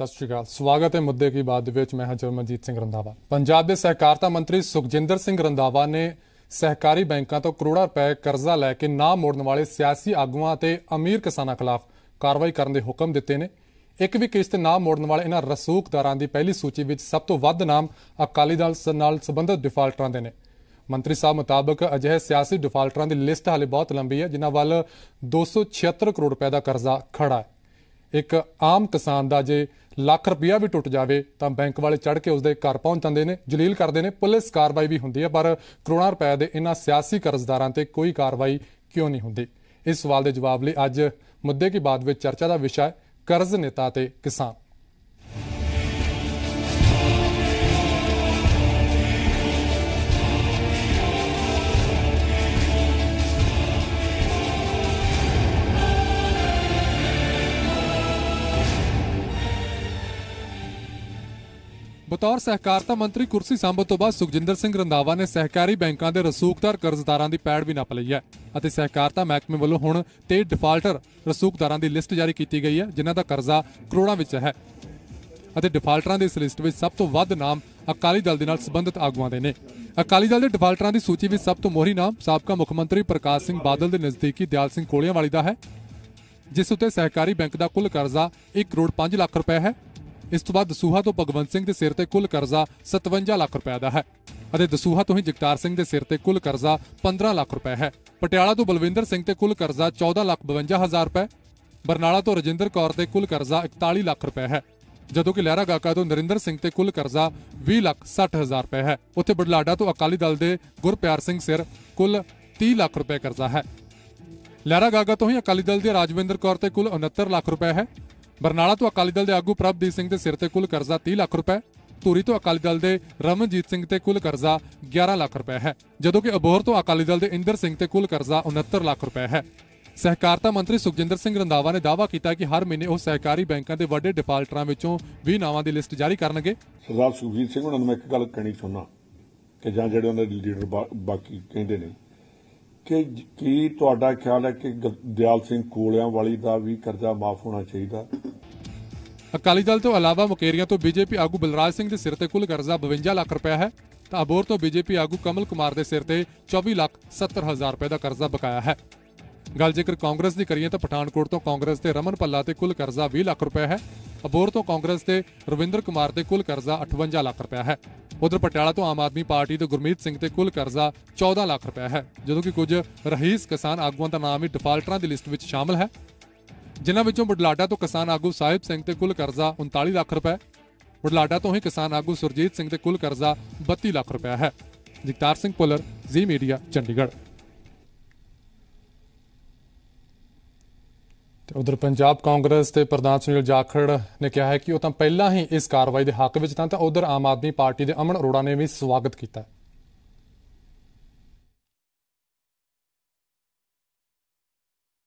ਸਤਿ ਸ਼੍ਰੀ ਅਕਾਲ। ਸਵਾਗਤ ਹੈ ਮੁੱਦੇ ਕੀ ਬਾਤ ਦੇ ਵਿੱਚ। ਮੈਂ ਹਾਂ ਜਰਮਨਜੀਤ ਸਿੰਘ ਰੰਧਾਵਾ। ਪੰਜਾਬ ਦੇ ਸਹਿਕਾਰਤਾ ਮੰਤਰੀ ਸੁਖਜਿੰਦਰ ਸਿੰਘ ਰੰਧਾਵਾ ਨੇ ਸਹਿਕਾਰੀ ਬੈਂਕਾਂ ਤੋਂ ਕਰੋੜਾਂ ਰੁਪਏ ਕਰਜ਼ਾ ਲੈ ਕੇ ਨਾ ਮੋੜਨ ਵਾਲੇ ਸਿਆਸੀ ਆਗੂਆਂ ਅਤੇ ਅਮੀਰ ਕਿਸਾਨਾਂ ਖਿਲਾਫ ਕਾਰਵਾਈ ਕਰਨ ਦੇ ਹੁਕਮ ਦਿੱਤੇ ਨੇ। ਇੱਕ ਵੀ ਕਿਸ਼ਤ ਨਾ ਮੋੜਨ ਵਾਲੇ ਇਹਨਾਂ ਰਸੂਖਦਾਰਾਂ ਦੀ ਪਹਿਲੀ ਸੂਚੀ ਵਿੱਚ ਸਭ ਤੋਂ ਵੱਧ ਨਾਮ ਅਕਾਲੀ ਦਲ ਨਾਲ ਸੰਬੰਧਿਤ ਡਿਫਾਲਟਰਾਂ ਦੇ ਨੇ। ਮੰਤਰੀ ਸਾਹਿਬ ਮੁਤਾਬਕ ਅਜਿਹੇ ਸਿਆਸੀ ਡਿਫਾਲਟਰਾਂ ਦੀ ਲਿਸਟ ਹਾਲੇ ਬਹੁਤ ਲੰਬੀ ਹੈ, ਜਿਨ੍ਹਾਂ ਵੱਲ 276 ਕਰੋੜ ਰੁਪਏ ਦਾ ਕਰਜ਼ਾ ਖੜਾ ਹੈ। ਇੱਕ ਆਮ ਕਿਸਾਨ ਦਾ ਜੇ ਲੱਖ ਰੁਪਇਆ ਵੀ ਟੁੱਟ ਜਾਵੇ ਤਾਂ ਬੈਂਕ ਵਾਲੇ ਚੜ ਕੇ ਉਸਦੇ ਘਰ ਪਹੁੰਚ ਜਾਂਦੇ ਨੇ, ਜਲੀਲ ਕਰਦੇ ਨੇ, ਪੁਲਿਸ ਕਾਰਵਾਈ ਵੀ ਹੁੰਦੀ ਹੈ, ਪਰ ਕਰੋੜਾਂ ਰੁਪਏ ਦੇ ਇਹਨਾਂ ਸਿਆਸੀ ਕਰਜ਼ਦਾਰਾਂ ਤੇ ਕੋਈ ਕਾਰਵਾਈ ਕਿਉਂ ਨਹੀਂ ਹੁੰਦੀ? ਇਸ ਸਵਾਲ ਦੇ ਜਵਾਬ ਲਈ ਅੱਜ ਮੁੱਦੇ ਕੀ ਬਾਤ ਵਿੱਚ ਚਰਚਾ ਦਾ ਵਿਸ਼ਾ ਹੈ, ਕਰਜ਼ ਨੇਤਾ ਤੇ ਕਿਸਾਨ। ਬਤੌਰ ਸਹਿਕਾਰਤਾ ਮੰਤਰੀ ਕੁਰਸੀ ਸੰਭਾਲ ਤੋਂ ਬਾਅਦ ਸੁਖਜਿੰਦਰ ਸਿੰਘ ਰੰਧਾਵਾ ਨੇ ਸਹਿਕਾਰੀ ਬੈਂਕਾਂ ਦੇ ਰਸੂਖਦਾਰ ਕਰਜ਼ਦਾਰਾਂ ਦੀ ਪੈੜ ਵੀ ਨੱਪ ਲਈ ਹੈ ਅਤੇ ਸਹਿਕਾਰਤਾ ਮਹਿਕਮੇ ਵੱਲੋਂ ਹੁਣ ਤੇ ਡਿਫਾਲਟਰ ਰਸੂਖਦਾਰਾਂ ਦੀ ਲਿਸਟ ਜਾਰੀ ਕੀਤੀ ਗਈ ਹੈ, ਜਿਨ੍ਹਾਂ ਦਾ ਕਰਜ਼ਾ ਕਰੋੜਾਂ ਵਿੱਚ ਹੈ ਅਤੇ ਡਿਫਾਲਟਰਾਂ ਦੀ ਇਸ ਲਿਸਟ ਵਿੱਚ ਸਭ ਤੋਂ ਵੱਧ ਨਾਮ ਅਕਾਲੀ ਦਲ ਦੇ ਨਾਲ ਸੰਬੰਧਿਤ ਆਗੂਆਂ ਦੇ ਨੇ। ਅਕਾਲੀ ਦਲ ਦੇ ਡਿਫਾਲਟਰਾਂ ਦੀ ਸੂਚੀ ਵਿੱਚ ਸਭ ਤੋਂ ਮੋਹਰੀ ਨਾਮ ਸਾਬਕਾ ਮੁੱਖ ਮੰਤਰੀ ਪ੍ਰਕਾਸ਼ ਸਿੰਘ ਬਾਦਲ ਦੇ ਨਜ਼ਦੀਕੀ ਦਿਆਲ ਸਿੰਘ ਕੋਲਿਆਂਵਾਲੀ ਦਾ ਹੈ, ਜਿਸ ਉੱਤੇ ਸਹਿਕਾਰੀ ਬੈਂਕ ਦਾ ਕੁੱਲ ਕਰਜ਼ਾ 1 ਕਰੋੜ 5 ਲੱਖ ਰੁਪਏ ਹੈ ਇਸ ਤੋਂ ਬਾਅਦ ਦਸੂਹਾ ਤੋਂ ਭਗਵੰਤ ਸਿੰਘ ਦੇ ਸਿਰ ਤੇ ਕੁੱਲ ਕਰਜ਼ਾ 57 ਲੱਖ ਰੁਪਏ ਦਾ ਹੈ ਅਤੇ ਦਸੂਹਾ ਤੋਂ ਹੀ ਜਗਤਾਰ ਸਿੰਘ ਦੇ ਸਿਰ ਤੇ ਕੁੱਲ ਕਰਜ਼ਾ 15 ਲੱਖ ਰੁਪਏ ਹੈ। ਪਟਿਆਲਾ ਤੋਂ ਬਲਵਿੰਦਰ ਸਿੰਘ ਤੇ ਕੁੱਲ ਕਰਜ਼ਾ 14 ਲੱਖ 52 ਹਜ਼ਾਰ ਰੁਪਏ, ਬਰਨਾਲਾ ਤੋਂ ਰਜਿੰਦਰ ਕੌਰ ਤੇ ਕੁੱਲ ਕਰਜ਼ਾ 41 ਲੱਖ ਰੁਪਏ ਹੈ, ਜਦੋਂ ਕਿ ਲਹਿਰਾ ਗਾਕਾ ਤੋਂ ਨਰਿੰਦਰ ਸਿੰਘ ਤੇ ਕੁੱਲ ਕਰਜ਼ਾ 20 ਲੱਖ 60 ਹਜ਼ਾਰ ਰੁਪਏ ਹੈ। ਉੱਥੇ ਬਡਲਾਡਾ ਤੋਂ ਅਕਾਲੀ ਦਲ ਦੇ ਗੁਰਪਿਆਰ ਸਿੰਘ ਸਿਰ ਕੁੱਲ 30 ਲੱਖ ਰੁਪਏ ਕਰਜ਼ਾ ਹੈ। ਲਹਿਰਾ ਗਾਗਾ ਤੋਂ ਹੀ ਅਕਾਲੀ ਦਲ ਦੇ ਰਾਜਵਿੰਦਰ ਕੌਰ ਤੇ ਕੁੱਲ 69 ਲੱਖ ਰੁਪਏ ਹੈ ਬਰਨਾਲਾ ਤੋਂ ਅਕਾਲੀ ਦਲ ਦੇ ਆਗੂ ਪ੍ਰਭਦੀਪ ਸਿੰਘ ਦੇ ਸਿਰ ਤੇ ਕੁੱਲ ਕਰਜ਼ਾ 30 ਲੱਖ ਰੁਪਏ, ਧੂਰੀ ਤੋਂ ਅਕਾਲੀ ਦਲ ਦੇ ਰਮਨਜੀਤ ਸਿੰਘ ਤੇ ਕੁੱਲ ਕਰਜ਼ਾ 11 ਲੱਖ ਰੁਪਏ ਹੈ, ਜਦੋਂ ਕਿ ਅਬੋਹਰ ਤੋਂ ਅਕਾਲੀ ਦਲ ਦੇ ਇੰਦਰ ਸਿੰਘ ਤੇ ਕੁੱਲ ਕਰਜ਼ਾ 69 ਲੱਖ ਰੁਪਏ ਹੈ। ਸਹਿਕਾਰਤਾ ਮੰਤਰੀ ਸੁਖਜਿੰਦਰ ਸਿੰਘ ਰੰਧਾਵਾ ਨੇ ਦਾਅਵਾ ਕੀਤਾ ਕਿ ਹਰ ਮਹੀਨੇ ਉਹ ਸਹਿਕਾਰੀ ਬੈਂਕਾਂ ਦੇ ਵੱਡੇ ਡਿਫਾਲਟਰਾਂ ਵਿੱਚੋਂ 20 ਨਾਵਾਂ ਦੀ ਲਿਸਟ ਜਾਰੀ ਕਰਨਗੇ। ਸਰਦਾਰ ਸੁਖਜੀਤ ਸਿੰਘ, ਉਹਨਾਂ ਨੂੰ ਮੈਂ ਇੱਕ ਗੱਲ ਕਹਿਣੀ ਚਾਹੁੰਦਾ ਕਿ ਜਾਂ ਜਿਹੜੇ ਉਹਨਾਂ ਦੇ ਲੀਡਰ ਬਾਕੀ ਕਹਿੰਦੇ ਨੇ ਕਿ ਕੀ ਤੁਹਾਡਾ ਖਿਆਲ ਹੈ ਕਿ ਦਿਆਲ ਸਿੰਘ ਕੋਲਿਆਂ ਵਾਲੀ ਦਾ ਵੀ ਕਰਜ਼ਾ ਮਾਫ ਹੋਣਾ ਚਾਹੀਦਾ? ਅਕਾਲੀ ਦਲ ਤੋਂ ਇਲਾਵਾ ਮੁਕੇਰੀਆਂ ਤੋਂ ਬੀਜੇਪੀ ਆਗੂ ਬਲਰਾਜ ਸਿੰਘ ਦੇ ਸਿਰ ਤੇ ਕੁੱਲ ਕਰਜ਼ਾ 52 ਲੱਖ ਰੁਪਏ ਹੈ, ਤਾਂ ਅਬੋਰ ਤੋਂ ਬੀਜੇਪੀ ਆਗੂ ਕਮਲ ਕੁਮਾਰ ਦੇ ਸਿਰ ਤੇ 24 ਲੱਖ 70 ਹਜ਼ਾਰ ਰੁਪਏ ਦਾ ਕਰਜ਼ਾ ਬਕਾਇਆ ਹੈ। ਗੱਲ ਜੇਕਰ ਕਾਂਗਰਸ ਦੀ ਕਰੀਏ ਤਾਂ ਪਠਾਨਕੋਟ ਤੋਂ ਕਾਂਗਰਸ ਦੇ ਰਮਨ ਪੱਲਾ ਤੇ ਕੁੱਲ ਕਰਜ਼ਾ 20 ਲੱਖ ਰੁਪਏ ਹੈ। ਅਬੋਰ ਤੋਂ ਕਾਂਗਰਸ ਦੇ ਰਵਿੰਦਰ ਕੁਮਾਰ ਤੇ ਕੁੱਲ ਕਰਜ਼ਾ 58 ਲੱਖ ਰੁਪਏ ਹੈ। ਉਧਰ ਪਟਿਆਲਾ ਤੋਂ ਆਮ ਆਦਮੀ ਪਾਰਟੀ ਦੇ ਗੁਰਮੀਤ ਸਿੰਘ ਤੇ ਕੁੱਲ ਕਰਜ਼ਾ 14 ਲੱਖ ਰੁਪਏ ਹੈ, ਜਦੋਂ ਕਿ ਕੁਝ ਰਹੀਸ ਕਿਸਾਨ ਆਗੂਆਂ ਦਾ ਨਾਮ ਵੀ ਡਿਫਾਲਟਰਾਂ ਦੀ ਲਿਸਟ ਵਿੱਚ ਸ਼ਾਮਲ ਹੈ। ਜਿਨ੍ਹਾਂ ਵਿੱਚੋਂ ਬੁਢਲਾਡਾ ਤੋਂ ਕਿਸਾਨ ਆਗੂ ਸਾਹਿਬ ਸਿੰਘ ਤੇ ਕੁੱਲ ਕਰਜ਼ਾ 39 ਲੱਖ ਰੁਪਏ, ਬੁਢਲਾਡਾ ਤੋਂ ਹੀ ਕਿਸਾਨ ਆਗੂ ਸੁਰਜੀਤ ਸਿੰਘ ਤੇ ਕੁੱਲ ਕਰਜ਼ਾ 32 ਲੱਖ ਰੁਪਏ ਹੈ। ਜਗਤਾਰ ਸਿੰਘ ਪੁੱਲਰ, ਜ਼ੀ ਮੀਡੀਆ, ਚੰਡੀਗੜ੍ਹ। ਉਧਰ ਪੰਜਾਬ ਕਾਂਗਰਸ ਦੇ ਪ੍ਰਧਾਨ ਸੁਨੀਲ ਜਾਖੜ ਨੇ ਕਿਹਾ ਹੈ ਕਿ ਉਹ ਤਾਂ ਪਹਿਲਾਂ ਹੀ ਇਸ ਕਾਰਵਾਈ ਦੇ ਹੱਕ ਵਿੱਚ ਤਾਂ ਤਾਂ ਉਧਰ ਆਮ ਆਦਮੀ ਪਾਰਟੀ ਦੇ ਅਮਨ ਅਰੋੜਾ ਨੇ ਵੀ ਸਵਾਗਤ ਕੀਤਾ ਹੈ।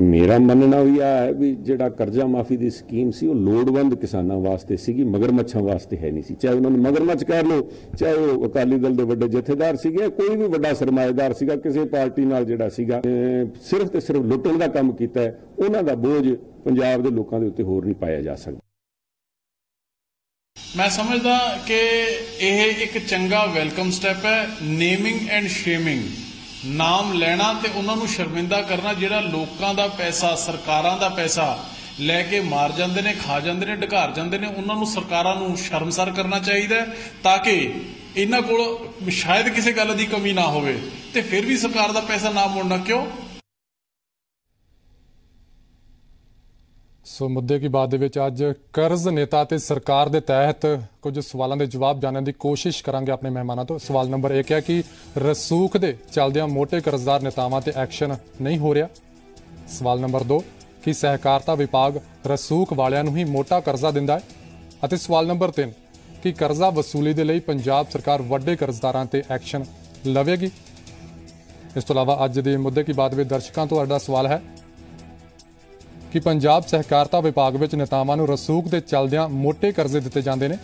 ਮੇਰਾ ਮੰਨਣਾ ਵੀ ਆ ਹੈ ਵੀ ਜਿਹੜਾ ਕਰਜ਼ਾ ਮਾਫੀ ਦੀ ਸਕੀਮ ਸੀ, ਉਹ ਲੋੜਵੰਦ ਕਿਸਾਨਾਂ ਵਾਸਤੇ ਸੀਗੀ, ਮਗਰਮੱਛਾਂ ਵਾਸਤੇ ਹੈ ਨਹੀਂ ਸੀ। ਚਾਹੇ ਉਹਨਾਂ ਨੂੰ ਮਗਰਮੱਛ ਕਹਿ ਲਓ, ਚਾਹੇ ਉਹ ਅਕਾਲੀ ਦਲ ਦੇ ਵੱਡੇ ਜਥੇਦਾਰ ਸੀਗੇ ਕੋਈ ਵੀ ਵੱਡਾ ਸਰਮਾਏਦਾਰ ਸੀਗਾ, ਕਿਸੇ ਪਾਰਟੀ ਨਾਲ ਜਿਹੜਾ ਸੀਗਾ ਸਿਰਫ ਤੇ ਸਿਰਫ ਲੁੱਟਣ ਦਾ ਕੰਮ ਕੀਤਾ ਉਹਨਾਂ ਦਾ ਬੋਝ ਪੰਜਾਬ ਦੇ ਲੋਕਾਂ ਦੇ ਉੱਤੇ ਹੋਰ ਨਹੀਂ ਪਾਇਆ ਜਾ ਸਕਦਾ। ਮੈਂ ਸਮਝਦਾ ਕਿ ਇਹ ਇੱਕ ਚੰਗਾ ਵੈਲਕਮ ਸਟੈਪ ਹੈ ਨੇਮਿੰਗ ਐਂਡ ਸ਼ੇਮਿੰਗ ਨਾਮ ਲੈਣਾ ਤੇ ਉਹਨਾਂ ਨੂੰ ਸ਼ਰਮਿੰਦਾ ਕਰਨਾ ਜਿਹੜਾ ਲੋਕਾਂ ਦਾ ਪੈਸਾ, ਸਰਕਾਰਾਂ ਦਾ ਪੈਸਾ ਲੈ ਕੇ ਮਾਰ ਜਾਂਦੇ ਨੇ, ਖਾ ਜਾਂਦੇ ਨੇ ਢਕਾਰ ਜਾਂਦੇ ਨੇ, ਉਹਨਾਂ ਨੂੰ ਸਰਕਾਰਾਂ ਨੂੰ ਸ਼ਰਮਸਾਰ ਕਰਨਾ ਚਾਹੀਦਾ ਤਾਂ ਕਿ ਇਹਨਾਂ ਕੋਲ ਸ਼ਾਇਦ ਕਿਸੇ ਗੱਲ ਦੀ ਕਮੀ ਨਾ ਹੋਵੇ ਤੇ ਫਿਰ ਵੀ ਸਰਕਾਰ ਦਾ ਪੈਸਾ ਨਾ ਮੁੜਨਾ ਕਿਉਂ? ਸੋ ਮੁੱਦੇ ਕੀ ਬਾਤ ਦੇ ਵਿੱਚ ਅੱਜ ਕਰਜ਼ ਨੇਤਾ ਤੇ ਸਰਕਾਰ ਦੇ ਤਹਿਤ ਕੁਝ ਸਵਾਲਾਂ ਦੇ ਜਵਾਬ ਜਾਣਨ ਦੀ ਕੋਸ਼ਿਸ਼ ਕਰਾਂਗੇ ਆਪਣੇ ਮਹਿਮਾਨਾਂ ਤੋਂ। ਸਵਾਲ ਨੰਬਰ 1 ਹੈ ਕਿ ਰਸੂਖ ਦੇ ਚਲਦਿਆਂ ਮੋٹے ਕਰਜ਼ਦਾਰ ਨੇਤਾਵਾਂ ਤੇ ਐਕਸ਼ਨ ਨਹੀਂ ਹੋ ਰਿਹਾ? ਸਵਾਲ ਨੰਬਰ 2 ਕਿ ਸਹਿਕਾਰਤਾ ਵਿਭਾਗ ਰਸੂਖ ਵਾਲਿਆਂ ਨੂੰ ਹੀ ਮੋਟਾ ਕਰਜ਼ਾ ਦਿੰਦਾ ਹੈ? ਅਤੇ ਸਵਾਲ ਨੰਬਰ 3 ਕਿ ਕਰਜ਼ਾ ਵਸੂਲੀ ਦੇ ਲਈ ਪੰਜਾਬ ਸਰਕਾਰ ਵੱਡੇ ਕਰਜ਼ਦਾਰਾਂ ਤੇ ਐਕਸ਼ਨ ਲਵੇਗੀ? ਇਸ ਤੋਂ ਇਲਾਵਾ ਅੱਜ ਦੇ ਮੁੱਦੇ ਕੀ ਬਾਤ ਵਿੱਚ ਦਰਸ਼ਕਾਂ ਤੋਂ ਸਾਡਾ ਸਵਾਲ ਹੈ। ਕਿ ਪੰਜਾਬ ਸਹਿਕਾਰਤਾ ਵਿਭਾਗ ਵਿੱਚ ਨੇਤਾਵਾਂ ਨੂੰ ਰਸੂਖ ਦੇ ਚਲਦਿਆਂ ਮੋਟੇ ਕਰਜ਼ੇ ਦਿੱਤੇ ਜਾਂਦੇ ਨੇ।